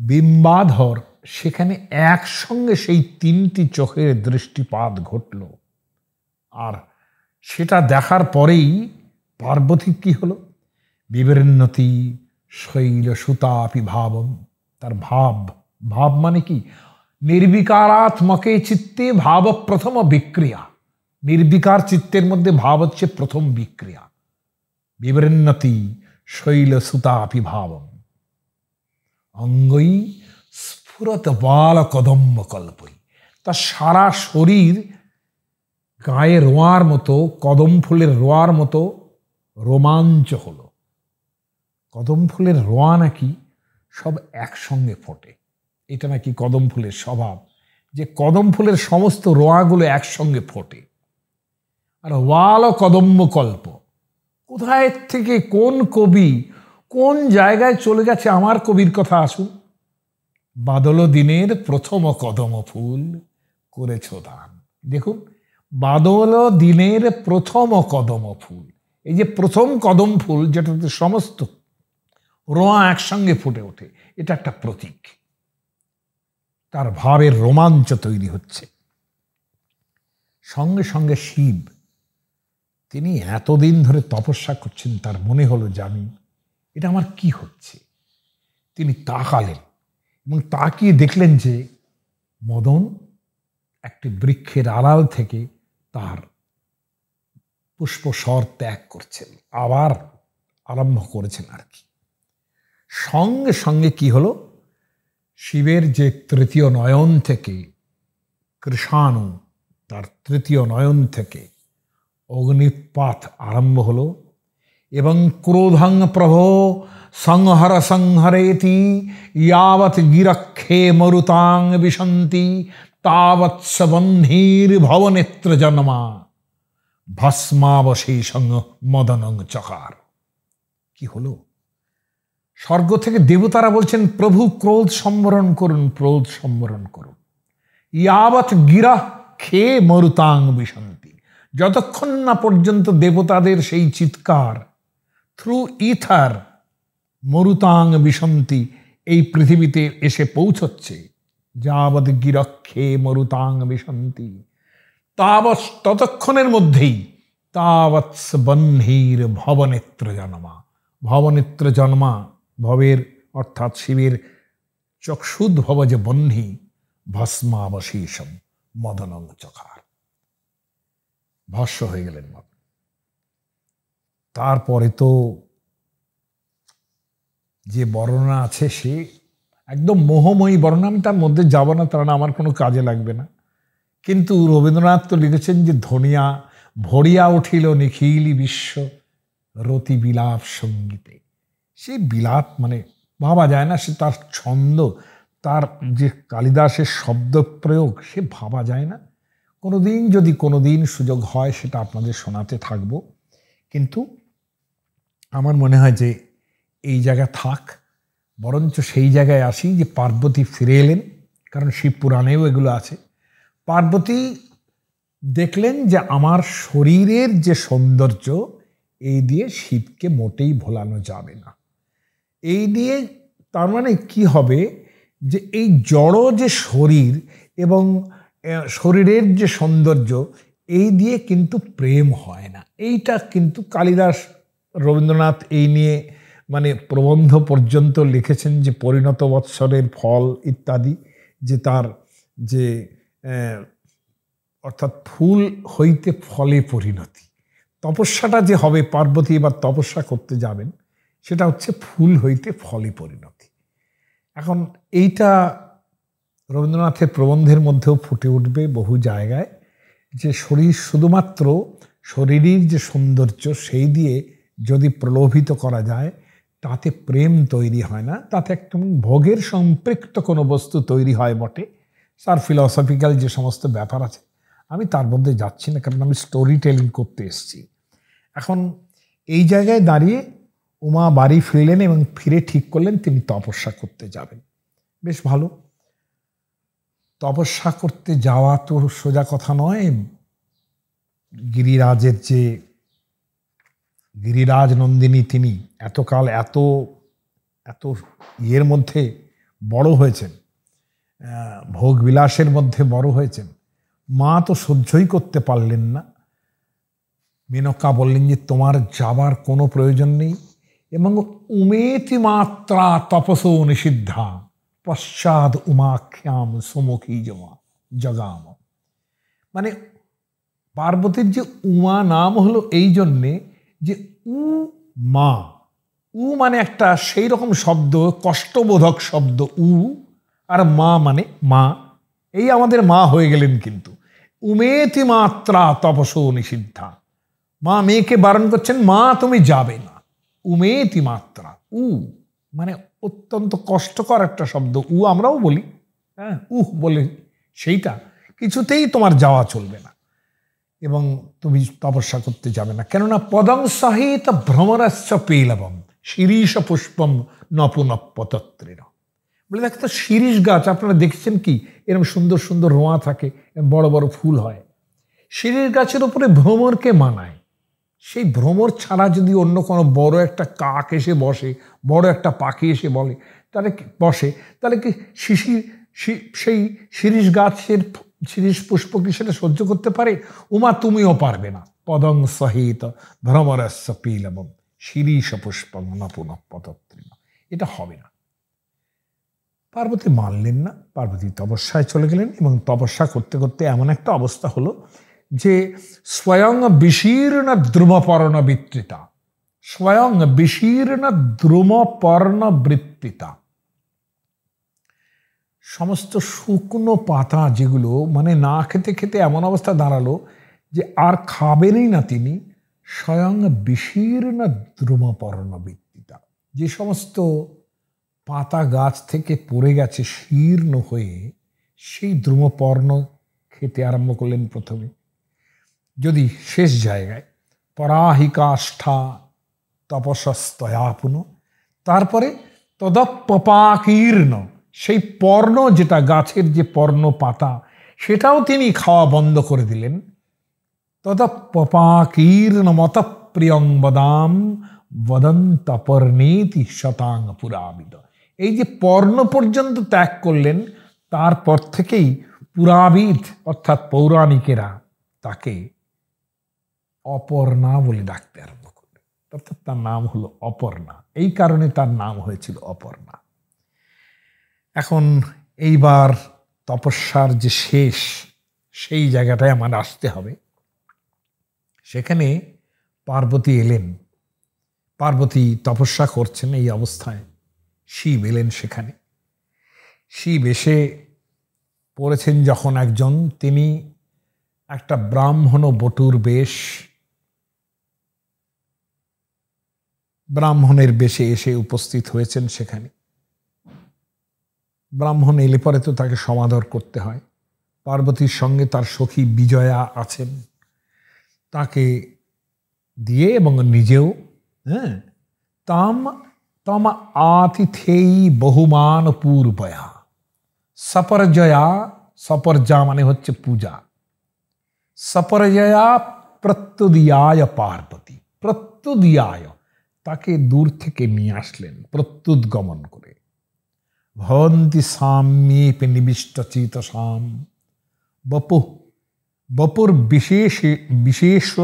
বিম্বাধর, সেখানে একসঙ্গে সেই তিনটি চোখের দৃষ্টিপাত ঘটল। আর সেটা দেখার পরেই পার্বতী কি হলো? বিবরণ্যতি শৈল সুতাপি ভাবম। তার ভাব ভাব মানে কি? নির্বিকারাত্মকে চিত্তে ভাব প্রথম বিক্রিয়া। নির্বিকার চিত্তের মধ্যে ভাব হচ্ছে প্রথম বিক্রিয়া। বিবরণ্যতি শৈল সুতাপি ভাবম। অঙ্গই স্ফুরত বাল কদম্ব কল্পই। তার সারা শরীর গায়ে রোয়ার মতো, কদম ফুলের রোয়ার মতো রোমাঞ্চ হলো। কদম ফুলের রোয়া নাকি সব একসঙ্গে ফোটে। এটা নাকি কদম ফুলের স্বভাব, যে কদম ফুলের সমস্ত রোয়াগুলো একসঙ্গে ফোটে। আর ওয়াল কদম্ব কল্প, কোথায় থেকে কোন কবি কোন জায়গায় চলে গেছে আমার কবির কথা আসুন। বাদল দিনের প্রথম কদম ফুল করেছ দান। দেখুন বাদল দিনের প্রথম কদম ফুল। এই যে প্রথম কদম ফুল, যেটাতে সমস্ত রোয়া একসঙ্গে ফুটে ওঠে, এটা একটা প্রতীক। তার ভাবের রোমাঞ্চ তৈরি হচ্ছে। সঙ্গে সঙ্গে শিব, তিনি এতদিন ধরে তপস্যা করছেন, তার মনে হলো আমি এটা আমার কি হচ্ছে? তিনি তাকালেন এবং তাকিয়ে দেখলেন যে মদন একটি বৃক্ষের আড়াল থেকে তার পুষ্পস্বর ত্যাগ করছেন, আবার আরম্ভ করেছেন আর কি। সঙ্গে সঙ্গে কি হলো? শিবের যে তৃতীয় নয়ন থেকে কৃষাণু, তার তৃতীয় নয়ন থেকে অগ্নিপাত আরম্ভ হলো। এবং ক্রোধং প্রভ সংহর সংহরেতি, ইয়াবৎ গিরক্ষে মরুতাং বিশন্তি তাবৎস বহ্নির ভবনেত্র জন্মা। ভস্মাবশেষং মদনং চকার। কি হলো? স্বর্গ থেকে দেবতারা বলছেন, প্রভু ক্রোধ সম্বরণ করুন, ক্রোধ সম্বরণ করুন। ইয়াবৎ গিরা খেয়ে মরুতাং বিশান্তি। যতক্ষণ না পর্যন্ত দেবতাদের সেই চিৎকার থ্রু ইথার মরুতাং বিশন্তি এই পৃথিবীতে এসে পৌঁছচ্ছে। যাবৎ গিরক্ষে মরুতাং বিশন্তি তাবৎ ততক্ষণের মধ্যেই তাবৎস বহ্নির ভবনেত্র জন্মা। ভবনেত্র জন্মা ভবের অর্থাৎ শিবের ভব যে বহ্নি ভস্মাবশেষম মদনং চকার। ভস্য হয়ে গেলেন মদন তারপরে তো যে বর্ণনা আছে সে একদম মোহময়ী বর্ণনা, আমি তার মধ্যে যাব না, তার না আমার কোনো কাজে লাগবে না। কিন্তু রবীন্দ্রনাথ তো লিখেছেন যে, ধনিয়া ভরিয়া উঠিল নিখিলি বিশ্ব রতি বিলাপ সঙ্গীতে। সেই বিলাপ মানে ভাবা যায় না, সে তার ছন্দ, তার যে কালিদাসের শব্দ প্রয়োগ, সে ভাবা যায় না। কোনো দিন যদি কোনো দিন সুযোগ হয়, সেটা আপনাদের শোনাতে থাকব। কিন্তু আমার মনে হয় যে এই জায়গা থাক, বরঞ্চ সেই জায়গায় আসি যে পার্বতী ফিরে এলেন, কারণ শিব পুরাণেও এগুলো আছে। পার্বতী দেখলেন যে আমার শরীরের যে সৌন্দর্য, এই দিয়ে শিবকে মোটেই ভোলানো যাবে না। এই দিয়ে তার মানে কি হবে যে এই জড় যে শরীর এবং শরীরের যে সৌন্দর্য, এই দিয়ে কিন্তু প্রেম হয় না। এইটা কিন্তু কালিদাস রবীন্দ্রনাথ এই নিয়ে মানে প্রবন্ধ পর্যন্ত লিখেছেন যে পরিণত বৎসরের ফল ইত্যাদি, যে তার যে অর্থাৎ ফুল হইতে ফলে পরিণতি। তপস্যাটা যে হবে পার্বতী এবার তপস্যা করতে যাবেন, সেটা হচ্ছে ফুল হইতে ফলে পরিণতি। এখন এইটা রবীন্দ্রনাথের প্রবন্ধের মধ্যেও ফুটে উঠবে বহু জায়গায়, যে শরীর শুধুমাত্র শরীরের যে সৌন্দর্য, সেই দিয়ে যদি প্রলোভিত করা যায়, তাতে প্রেম তৈরি হয় না, তাতে একটা ভোগের সম্পৃক্ত কোনো বস্তু তৈরি হয় বটে। তার ফিলসফিক্যাল যে সমস্ত ব্যাপার আছে, আমি তার মধ্যে যাচ্ছি না, কারণ আমি স্টোরি টেলিং করতে এসেছি। এখন এই জায়গায় দাঁড়িয়ে উমা বাড়ি ফিরলেন এবং ফিরে ঠিক করলেন, তিনি তপস্যা করতে যাবেন। বেশ ভালো। তপস্যা করতে যাওয়া তো সোজা কথা নয়। গিরিরাজের যে গিরিরাজ নন্দিনী তিনি এতকাল এত এত ইয়ের মধ্যে বড় হয়েছেন ভোগ বিলাসের মধ্যে বড় হয়েছেন। মা তো সহ্যই করতে পারলেন না। মেনকা বললেন যে, তোমার যাবার কোনো প্রয়োজন নেই এবং উমেতি মাত্রা তপস নিষিদ্ধা, পশ্চাৎ উমাখ্যাম সমুখী জমা জগাম। মানে পার্বতীর যে উমা নাম হলো এই জন্যে যে উ মা, উ মানে একটা সেই রকম শব্দ, কষ্টবোধক শব্দ, উ, আর মা মানে মা। এই আমাদের মা হয়ে গেলেন কিন্তু। উমেতি মাত্রা তপস নিষিদ্ধা। মা মেয়েকে বারণ করছেন, মা, তুমি যাবে না। উমেতি মাত্রা, উ মানে অত্যন্ত কষ্টকর একটা শব্দ। উ আমরাও বলি হ্যাঁ উহ বলে সেইটা। কিছুতেই তোমার যাওয়া চলবে না। এবং তুমি তপস্যা করতে যাবে না। কেননা পদং সহিত ভ্রমরাশ্চ পেলবম, শিরিষ পুষ্পম নপুনপতত্রের বলে দেখো তো শিরিষ গাছ, আপনারা দেখছেন কি? এরকম সুন্দর সুন্দর রোঁয়া থাকে বড় বড় ফুল হয়। শিরিষ গাছের উপরে ভ্রমরকে মানায়? সেই ভ্রমর ছাড়া যদি অন্য কোনো বড় একটা কাক এসে বসে, বড় একটা পাখি এসে বলে, তাহলে বসে? তাহলে কি শিশির সেই শিরিষ গাছের শিরিষ পুষ্প কি সেটা সহ্য করতে পারে? উমা, তুমিও পারবে না। পদং সহিত ভ্রমরস্য পিলবম। শিরিষ পুষ্পং নপুন পদত্রিম। এটা হবে না। পার্বতী মানলেন না। পার্বতী তপস্যায় চলে গেলেন এবং তপস্যা করতে করতে এমন একটা অবস্থা হলো যে স্বয়ং বিশীর্ণ দ্রুমপর্ণ বৃত্তিতা স্বয়ং বিশীর্ণ দ্রুমপর্ণ বৃত্তিতা সমস্ত শুকনো পাতা যেগুলো মানে না খেতে খেতে এমন অবস্থা দাঁড়াল যে আর খাবেনই না তিনি, স্বয়ং বিশীর্ণ দ্রুমপর্ণ বৃত্তিতা যে সমস্ত পাতা গাছ থেকে পড়ে গেছে শীর্ণ হয়ে, সেই দ্রুমপর্ণ খেতে আরম্ভ করলেন প্রথমে। যদি শেষ জায়গায় পরাহিকাষ্ঠা তপসস্তয়াপুন তারপরে তদপপাকীর্ণ সেই পর্ণ যেটা, গাছের যে পর্ণ পাতা, সেটাও তিনি খাওয়া বন্ধ করে দিলেন। তদপপাকীর্ণ মত প্রিয়ং বদাম বদন্তপর্ণীতি শতাং পুরাবিদ। এই যে পর্ণ পর্যন্ত ত্যাগ করলেন, তারপর থেকেই পুরাবিদ, অর্থাৎ পৌরাণিকেরা, তাকে অপর্ণা বলে ডাকতে আরম্ভ করল অর্থাৎ তার নাম হলো অপর্ণা। এই কারণে তার নাম হয়েছিল অপর্ণা। এখন এইবার তপস্যার যে শেষ, সেই জায়গাটায় আমার আসতে হবে। সেখানে পার্বতী এলেন। পার্বতী তপস্যা করছেন এই অবস্থায়। শিব এলেন সেখানে। শিব এসে পড়েছেন যখন একজন, তিনি একটা ব্রাহ্মণ বটুর বেশ, ব্রাহ্মণের বেশে এসে উপস্থিত হয়েছেন সেখানে। ব্রাহ্মণ এলে পরে তো তাকে সমাদর করতে হয়। পার্বতীর সঙ্গে তার সখী বিজয়া আছেন। তাকে দিয়ে এবং নিজেও হ্যাঁ তাম, তম আতিথেই বহুমান পূর্বয়া। সপরজয়া, সপরজা মানে হচ্ছে পূজা। সপরজয়া প্রত্যুদিয়ায় পার্বতী, প্রত্যুদিয়ায়। তাকে দূর থেকে নিয়ে আসলেন প্রত্যুৎ গমন করে। ভবন্তি সাম্যেপে নিবিষ্ট চেতসাম বপু, বপুর বিশেষ বিশেষ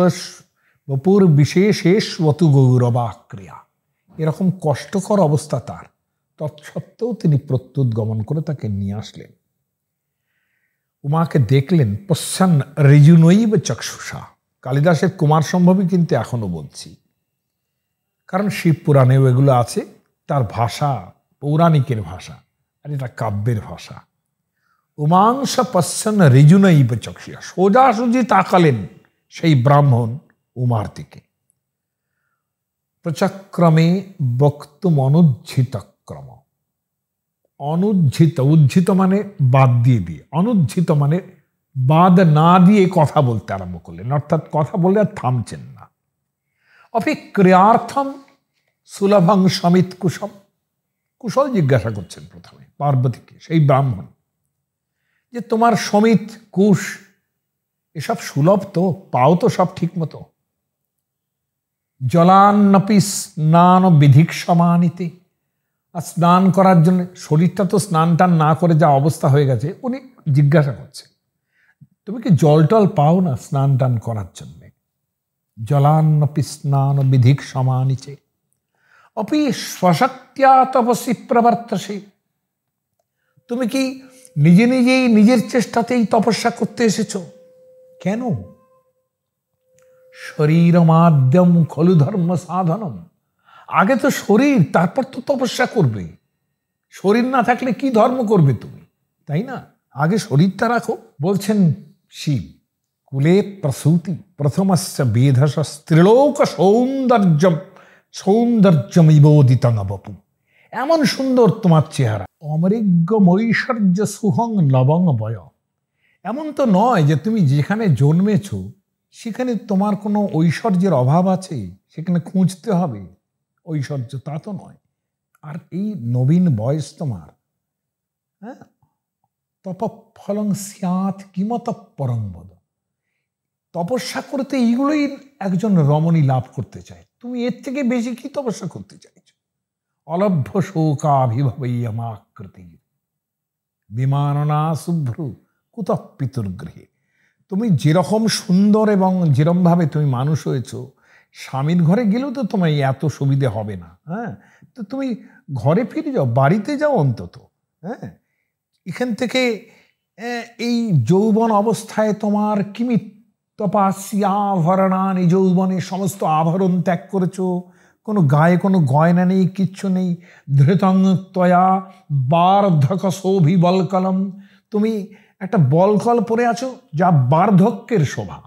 বপুর বিশেষেষবতু গৌরবা ক্রিয়া এরকম কষ্টকর অবস্থা তার। তৎসত্ত্বেও তিনি প্রত্যুত গমন করে তাকে নিয়ে আসলেন। উমাকে দেখলেন, পশ্চান রেজুনৈব চক্ষুষা। কালিদাসের কুমার সম্ভবই কিন্তু এখনও বলছি কারণ শিব পুরাণেও এগুলো আছে, তার ভাষা পৌরাণিকের ভাষা, আর এটা কাব্যের ভাষা। উমাংশ পশ্চন ঋজুনৈব চক্ষিয়া সোজাসুজি তাকালেন সেই ব্রাহ্মণ উমার দিকে। প্রচক্রমে বক্তুম অনুজ্ঝিত ক্রম অনুজ্ঝিত উজ্ঝিত মানে বাদ দিয়ে দিয়ে, অনুজ্ঝিত মানে বাদ না দিয়ে কথা বলতে আরম্ভ করলেন, অর্থাৎ কথা বলে আর থামছেন না। অপি ক্রিয়ার্থম সুলভং সমিত কুশল কুশল জিজ্ঞাসা করছেন প্রথমে, পার্বতীকে, সেই ব্রাহ্মণ, যে তোমার সমিত, কুশ, এসব সুলভ তো, পাও তো সব ঠিক মতো জলান্নপি স্নান বিধিক সমানিতে, আর স্নান করার জন্য শরীরটা তো স্নান টান না করে যা অবস্থা হয়ে গেছে, উনি জিজ্ঞাসা করছেন, তুমি কি জল টল পাও না স্নান টান করার জন্যে? জলান্নপি স্নান বিধিক সমানিচে অপি স্বশক্তিয়া তপসি প্রবর্তসে তুমি কি নিজে নিজেই নিজের চেষ্টাতেই তপস্যা করতে এসেছ কেন শরীর মাধ্যম খলু ধর্ম সাধনম আগে তো শরীর তারপর তো তপস্যা করবে শরীর না থাকলে কি ধর্ম করবে তুমি তাই না আগে শরীরটা রাখো বলছেন শিব কুলে প্রসূতি প্রথমস্য বেধস স্ত্রীলোক সৌন্দর্যম সৌন্দর্যমিবোদিত নবপু এমন সুন্দর তোমার চেহারা। অমৃজ্ঞ মৈশ্বর্য সুহং লবং বয়। এমন তো নয় যে তুমি যেখানে জন্মেছ, সেখানে তোমার কোনো ঐশ্বর্যের অভাব আছে, সেখানে খুঁজতে হবে। ঐশ্বর্য তা তো নয়। আর এই নবীন বয়স তোমার হ্যাঁ? তপফলং সিয়াত কিমত পরম্বদ তপস্যা করতে এইগুলোই একজন রমণী লাভ করতে চায়। তুমি এর থেকে বেশি কি তপস্যা করতে চাইছ? অলভ্য শোকাভিভবৈয়মাকৃতি। বিমাননা শুভ্রু কুত পিতুর্গৃহে তুমি যেরকম সুন্দর এবং যেরমভাবে তুমি মানুষ হয়েছ, স্বামীর ঘরে গেলেও তো তোমার এত সুবিধে হবে না হ্যাঁ? তো তুমি ঘরে ফিরে যাও, বাড়িতে যাও অন্তত হ্যাঁ? এখান থেকে এই যৌবন অবস্থায় তোমার কিমি তপাস্যাভরণানি যৌবনে সমস্ত আভরণ ত্যাগ করেছ। কোনো গায়ে কোনো গয়না নেই, কিচ্ছু নেই। ধৃতং তয়া বার্ধক সৌভি বলকলম তুমি একটা বলকল পরে আছো যা বার্ধক্যের শোভা।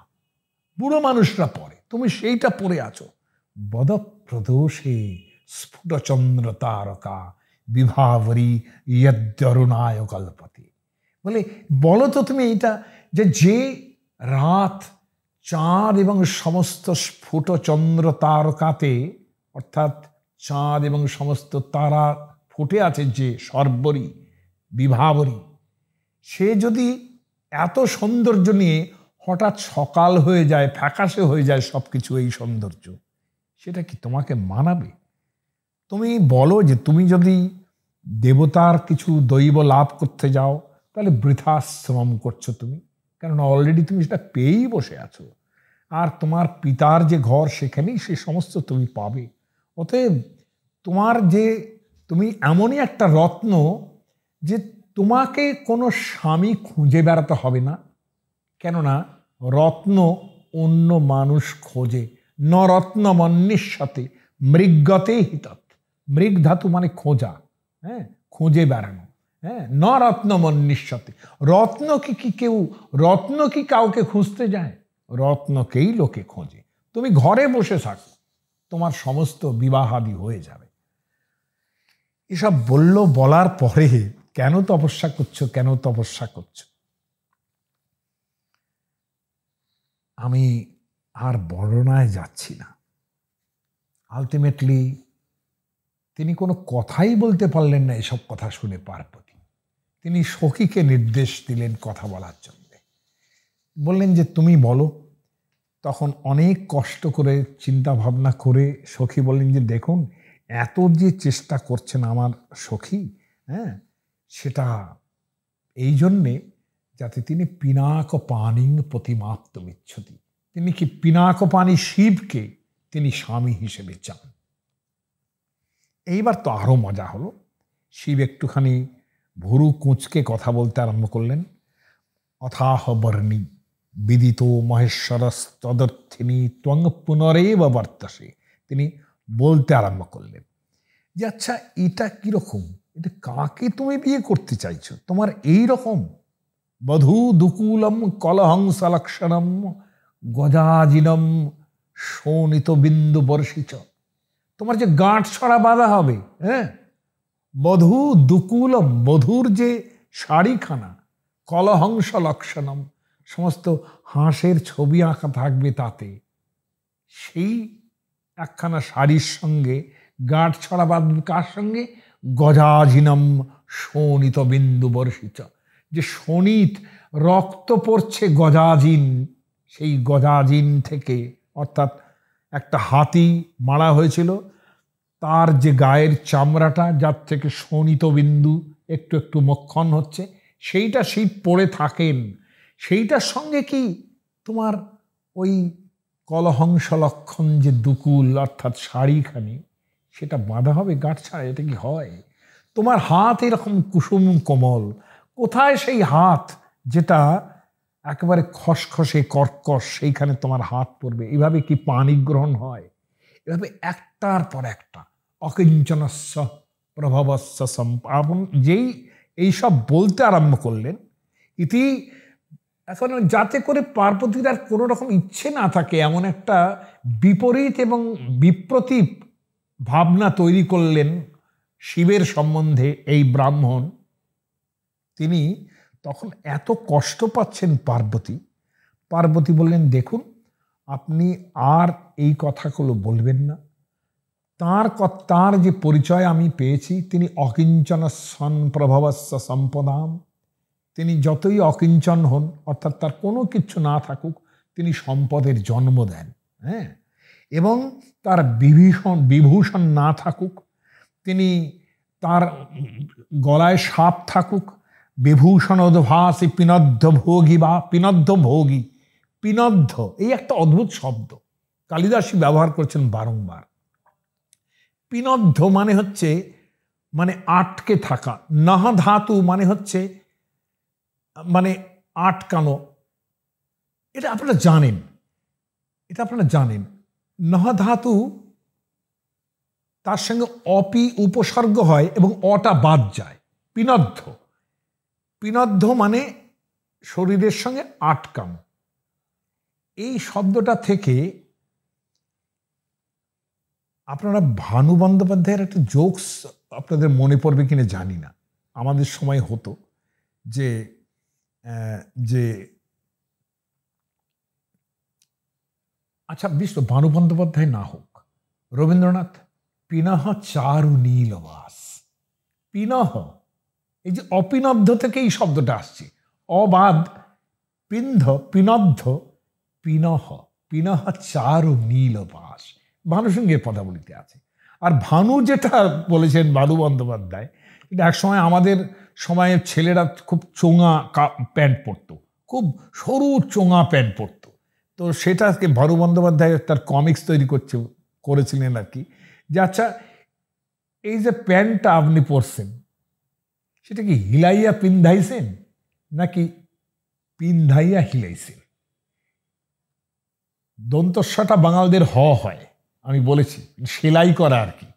বুড়ো মানুষরা পরে, তুমি সেইটা পরে আছো। বদপ্রদোষে স্ফুটচন্দ্র তারকা, বিভাবরী ইয়দ্যরুণায় কল্পতি বলে, বলো তো তুমি এইটা যে যে রাত চাঁদ এবং সমস্ত স্ফুট চন্দ্র তারকাতে অর্থাৎ চাঁদ এবং সমস্ত তারা ফুটে আছে যে সর্বরী, বিভাবরী। সে যদি এত সৌন্দর্য নিয়ে হঠাৎ সকাল হয়ে যায়, ফ্যাকাশে হয়ে যায় সব কিছু এই সৌন্দর্য, সেটা কি তোমাকে মানাবে? তুমি বলো যে তুমি যদি দেবতার কিছু দৈব লাভ করতে যাও, তাহলে বৃথাশ্রম করছ তুমি। কেননা অলরেডি তুমি সেটা পেয়েই বসে আছো। আর তোমার পিতার যে ঘর সেখানেই সে সমস্ত তুমি পাবে। অতএব তোমার যে, তুমি এমনই একটা রত্ন যে তোমাকে কোনো স্বামী খুঁজে বেড়াতে হবে না। কেননা রত্ন অন্য মানুষ খোঁজে। ন রত্ন সাথে মৃগতে হিতত মৃগ ধাতু মানে খোঁজা হ্যাঁ? খুঁজে বেড়ানো। হ্যাঁ ন রত্ন মন্নিষ্যতে রত্ন কি কি কেউ, রত্ন কি কাউকে খুঁজতে যায়? রত্নকেই লোকে খোঁজে। তুমি ঘরে বসে থাকো, তোমার সমস্ত বিবাহাদি হয়ে যাবে। এসব বলল বলার পরে কেন তপস্যা করছ, কেন তপস্যা করছ? আমি আর বর্ণনায় যাচ্ছি না। আলটিমেটলি তিনি কোনো কথাই বলতে পারলেন না, এসব কথা শুনে পার্বতী। তিনি সখীকে নির্দেশ দিলেন কথা বলার জন্য। বললেন যে, তুমি বলো। তখন অনেক কষ্ট করে চিন্তা ভাবনা করে সখী বললেন যে, দেখুন, এত যে চেষ্টা করছেন আমার সখী হ্যাঁ সেটা এই জন্যে যাতে তিনি পিনাক পানিং প্রতিমাপ্ত মিচ্ছতি। তিনি কি পিনাকপানি শিবকে তিনি স্বামী হিসেবে চান? এইবার তো আরও মজা হলো। শিব একটুখানি ভুরু কুঁচকে কথা বলতে আরম্ভ করলেন। অথাহ বর্ণী বিদিত মহেশ্বরস্তদর্থিনী, ত্বং পুনরেব বর্তসে, তিনি বলতে আরম্ভ করলেন, যে আচ্ছা এটা কীরকম? এটা কাকে তুমি বিয়ে করতে চাইছো? তোমার এই রকম? বধূ দুকুলম কলহংসলক্ষণম গজাজিনম শোণিত বিন্দু বর্ষিচ তোমার যে গাঁট ছড়া বাঁধা হবে হ্যাঁ? বধূ দুকুল বধূর যে শাড়িখানা কলহংস লক্ষণম সমস্ত হাঁসের ছবি আঁকা থাকবে তাতে। সেই একখানা শাড়ির সঙ্গে, গাঁট ছড়া বাঁধবে কার সঙ্গে? গজাঝিনম শোণিত বিন্দু বর্ষিত। যে শোণিত রক্ত পড়ছে গজাজিন সেই গজাজিন থেকে অর্থাৎ একটা হাতি মারা হয়েছিল তার যে গায়ের চামড়াটা, যার থেকে শোণিত বিন্দু একটু একটু মক্ষণ হচ্ছে, সেইটা সেই পড়ে থাকেন। সেইটার সঙ্গে কি তোমার ওই কলহংস লক্ষণ যে দুকুল, অর্থাৎ শাড়িখানি, সেটা বাঁধা হবে গাঁট ছাড়া? এটা কি হয়? তোমার হাত এরকম কুসুম কোমল। কোথায় সেই হাত যেটা একেবারে খসখসে কর্কশ, সেইখানে তোমার হাত পড়বে? এইভাবে কি পানি গ্রহণ হয়? এভাবে একটার পর একটা। অকিঞ্চনস্য প্রভাবস্য সম্পাবন যেই এইসব বলতে আরম্ভ করলেন, ইতি এখন যাতে করে পার্বতীর আর কোনো রকম ইচ্ছে না থাকে, এমন একটা বিপরীত এবং বিপ্রতীপ ভাবনা তৈরি করলেন শিবের সম্বন্ধে এই ব্রাহ্মণ। তিনি তখন এত কষ্ট পাচ্ছেন পার্বতী। পার্বতী বললেন, দেখুন, আপনি আর এই কথাগুলো বলবেন না। তার তার যে পরিচয় আমি পেয়েছি, তিনি অকিঞ্চন সন প্রভাবস্য সম্পদাম। তিনি যতই অকিঞ্চন হন, অর্থাৎ তার কোনো কিছু না থাকুক, তিনি সম্পদের জন্ম দেন হ্যাঁ? এবং তার বিভীষণ, বিভূষণ না থাকুক, তিনি তার গলায় সাপ থাকুক বিভূষণ অধভাসী পিনদ্ধ ভোগী বা পিনদ্ধ ভোগী পিনদ্ধ, এই একটা অদ্ভুত শব্দ। কালিদাসী ব্যবহার করছেন বারংবার। পিনদ্ধ মানে হচ্ছে মানে আটকে থাকা। নাহা ধাতু মানে হচ্ছে মানে আটকানো। এটা আপনারা জানেন। এটা আপনারা জানেন। নাহা ধাতু তার সঙ্গে অপি উপসর্গ হয় এবং অটা বাদ যায়। পিনদ্ধ পিনদ্ধ মানে শরীরের সঙ্গে আটকানো। এই শব্দটা থেকে আপনারা ভানু বন্দ্যোপাধ্যায়ের একটা জোকস আপনাদের মনে পড়বে কিনা জানি না। আমাদের সময় হতো যে যে আচ্ছা বিশ্ব ভানু বন্দ্যোপাধ্যায় না হোক, রবীন্দ্রনাথ, পিনহ চারু নীলবাস পিনহ, এই যে অপিনব্ধ থেকে এই শব্দটা আসছে। অবাদ পিন্ধ, পিনব্ধ, পিনহ পিনহ চারু নীলবাস ভানুসঙ্গের পদাবলিতে আছে। আর ভানু যেটা বলেছেন ভানু বন্দ্যোপাধ্যায়, এটা একসময় আমাদের সময়ে ছেলেরা খুব চোঙা প্যান্ট পরতো। খুব সরু চোঙা প্যান্ট পরতো। তো সেটাকে ভানু বন্দ্যোপাধ্যায় তার কমিক্স তৈরি করছে, করেছিলেন আর কি। যে আচ্ছা এই যে প্যান্টটা আপনি পরছেন, সেটা কি হিলাইয়া পিন্ধাইছেন, নাকি পিন্ধাইয়া হিলাইছেন? দন্তস্বটা বাঙালদের হ হয়। আমি বলেছি, সেলাই করা আর কি।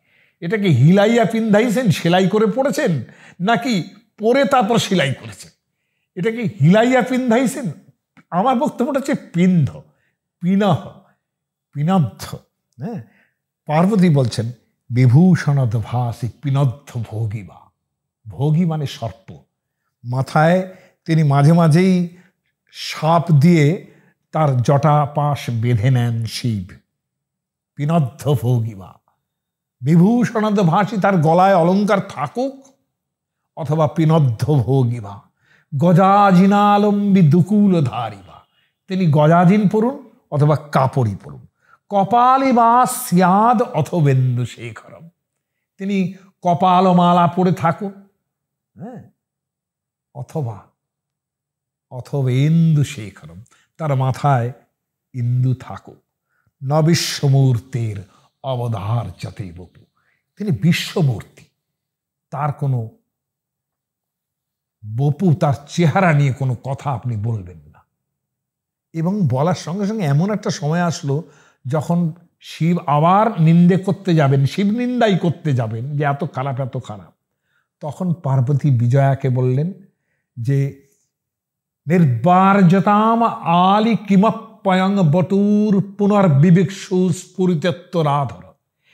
এটাকে হিলাইয়া পিন্ধাইছেন, সেলাই করে পড়েছেন, নাকি পরে তারপর সেলাই করেছেন? এটাকে হিলাইয়া পিন্ধাইছেন? আমার বক্তব্যটা হচ্ছে পিন্ধ, পিনহ পিনদ্ধ হ্যাঁ? পার্বতী বলছেন বিভূষণদ ভাসি পিনদ্ধ ভোগিবা ভোগী মানে সর্প। মাথায় তিনি মাঝে মাঝেই সাপ দিয়ে তার জটা পাশ বেঁধে নেন শিব। পিনদ্ধ ভোগিবা বিভূষণদ ভাসি তার গলায় অলঙ্কার থাকুক অথবা পিনদ্ধ ভোগিবা গজাজিনালম্বী দুকুল ধারিবা তিনি গজাজিন পড়ুন অথবা কাপড়ি পড়ুন। কপালে বা সিয়াদ অথবেন্দু শেখরম। তিনি কপালমালা পরে থাকুন হ্যাঁ অথবা অথবেন্দু শেখরম। তার মাথায় ইন্দু নবিশ্বমূর্তের অবধার যাতে বপু তিনি বিশ্বমূর্তি। তার কোনো বপু, তার চেহারা নিয়ে কোনো কথা আপনি বলবেন না। এবং বলার সঙ্গে সঙ্গে এমন একটা সময় আসলো যখন শিব আবার নিন্দে করতে যাবেন, শিব নিন্দাই করতে যাবেন যে এত খারাপ এত খারাপ। তখন পার্বতী বিজয়াকে বললেন যে, নির্বার্যতাম আলি কিমপয়ং বটুর পুনর্বিবেক্ষু স্ফুরিতত্ব রাধর।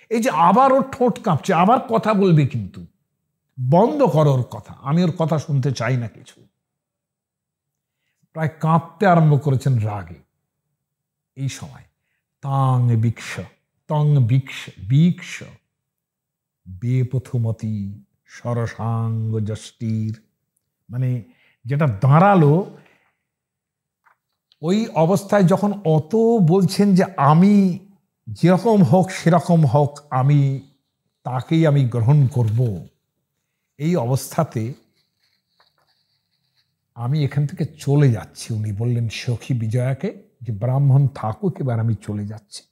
এই যে আবার ওর ঠোঁট কাঁপছে, আবার কথা বলবে কিন্তু। বন্ধ করো ওর কথা, আমি ওর কথা শুনতে চাই না কিছু। প্রায় কাঁপতে আরম্ভ করেছেন রাগে। এই সময়, তাং বিক্ষ, তং বিক্ষ বিক্ষ। বেপথুমতি সরসাঙ্গ যষ্টির। মানে যেটা দাঁড়াল ওই অবস্থায় যখন অত বলছেন যে আমি যেরকম হোক সেরকম হোক আমি তাকেই আমি গ্রহণ করব, এই অবস্থাতে আমি এখান থেকে চলে যাচ্ছি। উনি বললেন, সখী বিজয়াকে যে ব্রাহ্মণ থাকুক, এবার আমি চলে যাচ্ছি।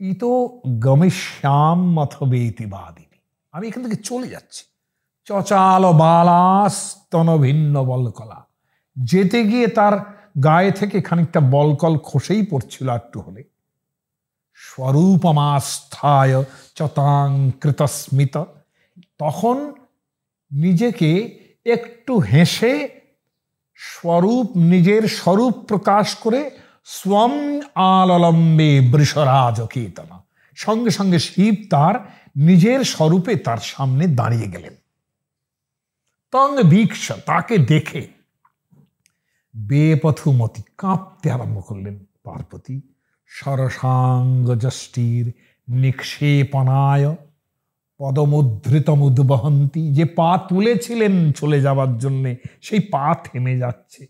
ইতো গমেশ্যাম মথবেতিবাদিনী আমি এখান থেকে চলে যাচ্ছি। চচাল বালাস্তন ভিন্ন বলকলা। যেতে গিয়ে তার গায়ে থেকে খানিকটা বলকল খসেই পড়ছিল একটু হলে স্বরূপমাস্থায় চতাঙ্কৃতস্মিত তখন নিজেকে একটু হেসে স্বরূপ, নিজের স্বরূপ প্রকাশ করে স্বম আলম্বে বৃষরাজ কীর্তনা সঙ্গে সঙ্গে শিব তার নিজের স্বরূপে তার সামনে দাঁড়িয়ে গেলেন। তং ভিক্ষ তাকে দেখে বেপথুমতি কাঁপতে আরম্ভ করলেন পার্বতী। সরসাঙ্গ যষ্টির নিক্ষেপনায় পদমুদ্ধৃতমুদ্বহন্তি যে পা তুলেছিলেন চলে যাবার জন্যে, সেই পা থেমে যাচ্ছে।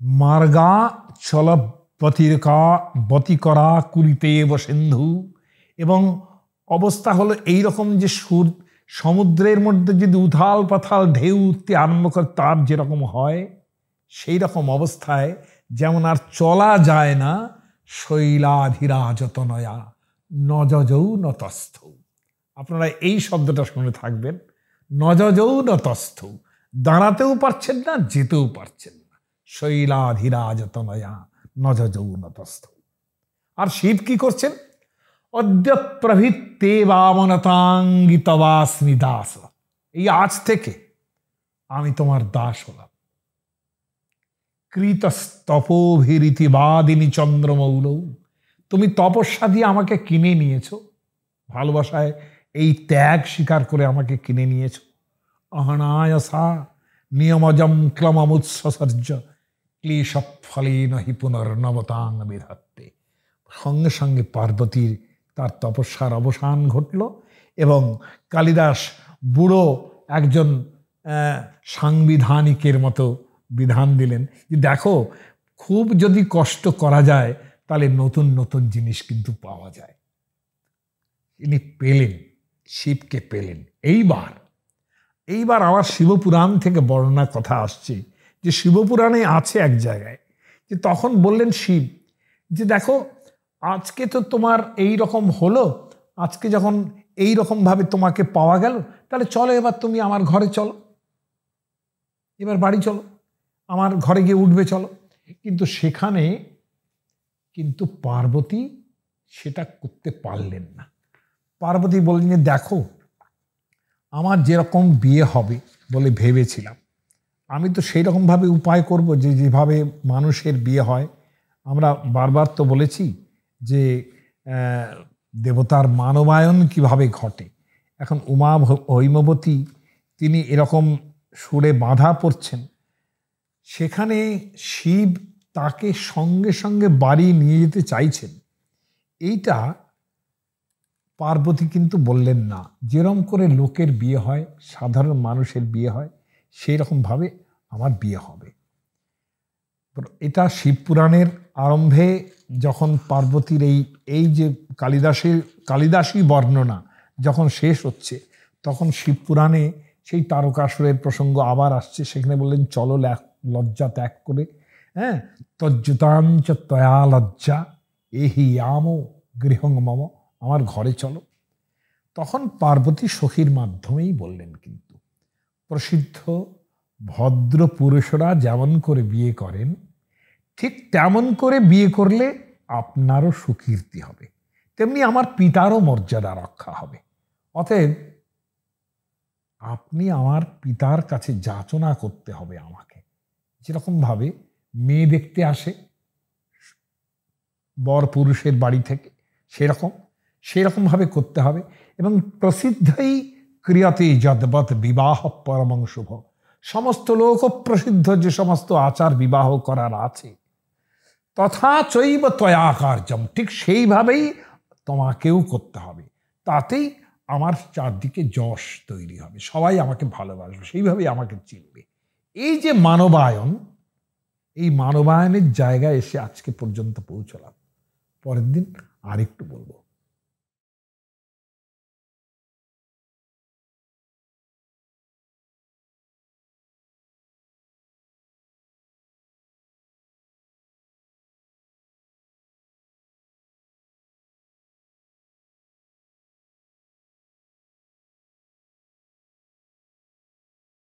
মার্গা চল বতিরকা বতিকরা কুলিতেব সিন্ধু এবং অবস্থা হলো এই রকম যে সুর সমুদ্রের মধ্যে যদি উথাল পাথাল ঢেউ উঠতে আরম্ভ করে তার যেরকম হয় সেই রকম অবস্থায় যেমন আর চলা যায় না, শৈলাধিরাজতনয়া নজৌ নতস্থ। আপনারা এই শব্দটা শুনে থাকবেন নজৌ নতস্থ। দাঁড়াতেও পারছেন না, যেতেও পারছেন না। শৈলাধিরাজতনয়া নজৌ নতস্থ। আর শিব কি করছেন? অদ্য প্রভৃত্তে বামনতাঙ্গিতবাস্মি দাস এই আজ থেকে আমি তোমার দাস হলাম। কৃতস্তপোভিরীতিবাদিনী চন্দ্রমৌল, তুমি তপস্যা দিয়ে আমাকে কিনে নিয়েছো। ভালোবাসায় এই ত্যাগ স্বীকার করে আমাকে কিনে নিয়েছ। অহনায়সা নিয়মজম ক্লমমুৎসর্য ক্লেশ ফলে নহি পুনর্নবতাং বিধাত্তে। সঙ্গে সঙ্গে পার্বতীর তার তপস্যার অবসান ঘটল এবং কালিদাস বুড়ো একজন সাংবিধানিকের মতো বিধান দিলেন যে দেখো, খুব যদি কষ্ট করা যায়, তাহলে নতুন নতুন জিনিস কিন্তু পাওয়া যায়। তিনি পেলেন, শিবকে পেলেন। এইবার এইবার আমার শিবপুরাণ থেকে বর্ণনা কথা আসছে যে শিবপুরাণে আছে এক জায়গায়, যে তখন বললেন শিব যে দেখো আজকে তো তোমার এই রকম হলো, আজকে যখন এই রকমভাবে তোমাকে পাওয়া গেল, তাহলে চলো এবার তুমি আমার ঘরে চলো। এবার বাড়ি চলো, আমার ঘরে গিয়ে উঠবে চলো। কিন্তু সেখানে কিন্তু পার্বতী সেটা করতে পারলেন না। পার্বতী বললেন দেখো, আমার যেরকম বিয়ে হবে বলে ভেবেছিলাম, আমি তো সেই রকমভাবে উপায় করব যে, যেভাবে মানুষের বিয়ে হয়। আমরা বারবার তো বলেছি যে দেবতার মানবায়ন কীভাবে ঘটে? এখন উমা হৈমবতী তিনি এরকম সুরে বাধা পড়ছেন। সেখানে শিব তাকে সঙ্গে সঙ্গে বাড়ি নিয়ে যেতে চাইছেন। এইটা পার্বতী কিন্তু বললেন না। যেরম করে লোকের বিয়ে হয়, সাধারণ মানুষের বিয়ে হয় সেই রকমভাবে আমার বিয়ে হবে। এটা শিবপুরাণের আরম্ভে যখন পার্বতীর এই এই যে কালিদাসের, কালিদাসী বর্ণনা যখন শেষ হচ্ছে, তখন শিবপুরাণে সেই তারকাসুরের প্রসঙ্গ আবার আসছে। সেখানে বললেন, চলো লজ্জা ত্যাগ করে। হ্যাঁ? তজ্জুতাঞ্চ তয়া লজ্জা, এহি আম গৃহং মম, আমার ঘরে চলো। তখন পার্বতী সখীর মাধ্যমেই বললেন কিন্তু, প্রসিদ্ধ ভদ্র পুরুষরা যেমন করে বিয়ে করেন ঠিক তেমন করে বিয়ে করলে আপনারও সুকীর্তি হবে। তেমনি আমার পিতারও মর্যাদা রক্ষা হবে। অতএব আপনি আমার পিতার কাছে যাচনা করতে হবে আমাকে। যেরকমভাবে মেয়ে দেখতে আসে, বর পুরুষের বাড়ি থেকে সেরকম সেরকমভাবে করতে হবে এবং প্রসিদ্ধই ক্রিয়াতে যদবৎ বিবাহ পরমং শুভ। সমস্ত লোক প্রসিদ্ধ যে সমস্ত আচার বিবাহ করার আছে তথা চৈব তয়া কার্যম। ঠিক সেইভাবেই তোমাকেও করতে হবে। তাতেই আমার চারদিকে যশ তৈরি হবে। সবাই আমাকে ভালোবাসবে, সেইভাবেই আমাকে চিনবে। এই যে মানবায়ন, এই মানবায়নের জায়গায় এসে আজকে পর্যন্ত পৌঁছলাম। পরের দিন আরেকটু বলব।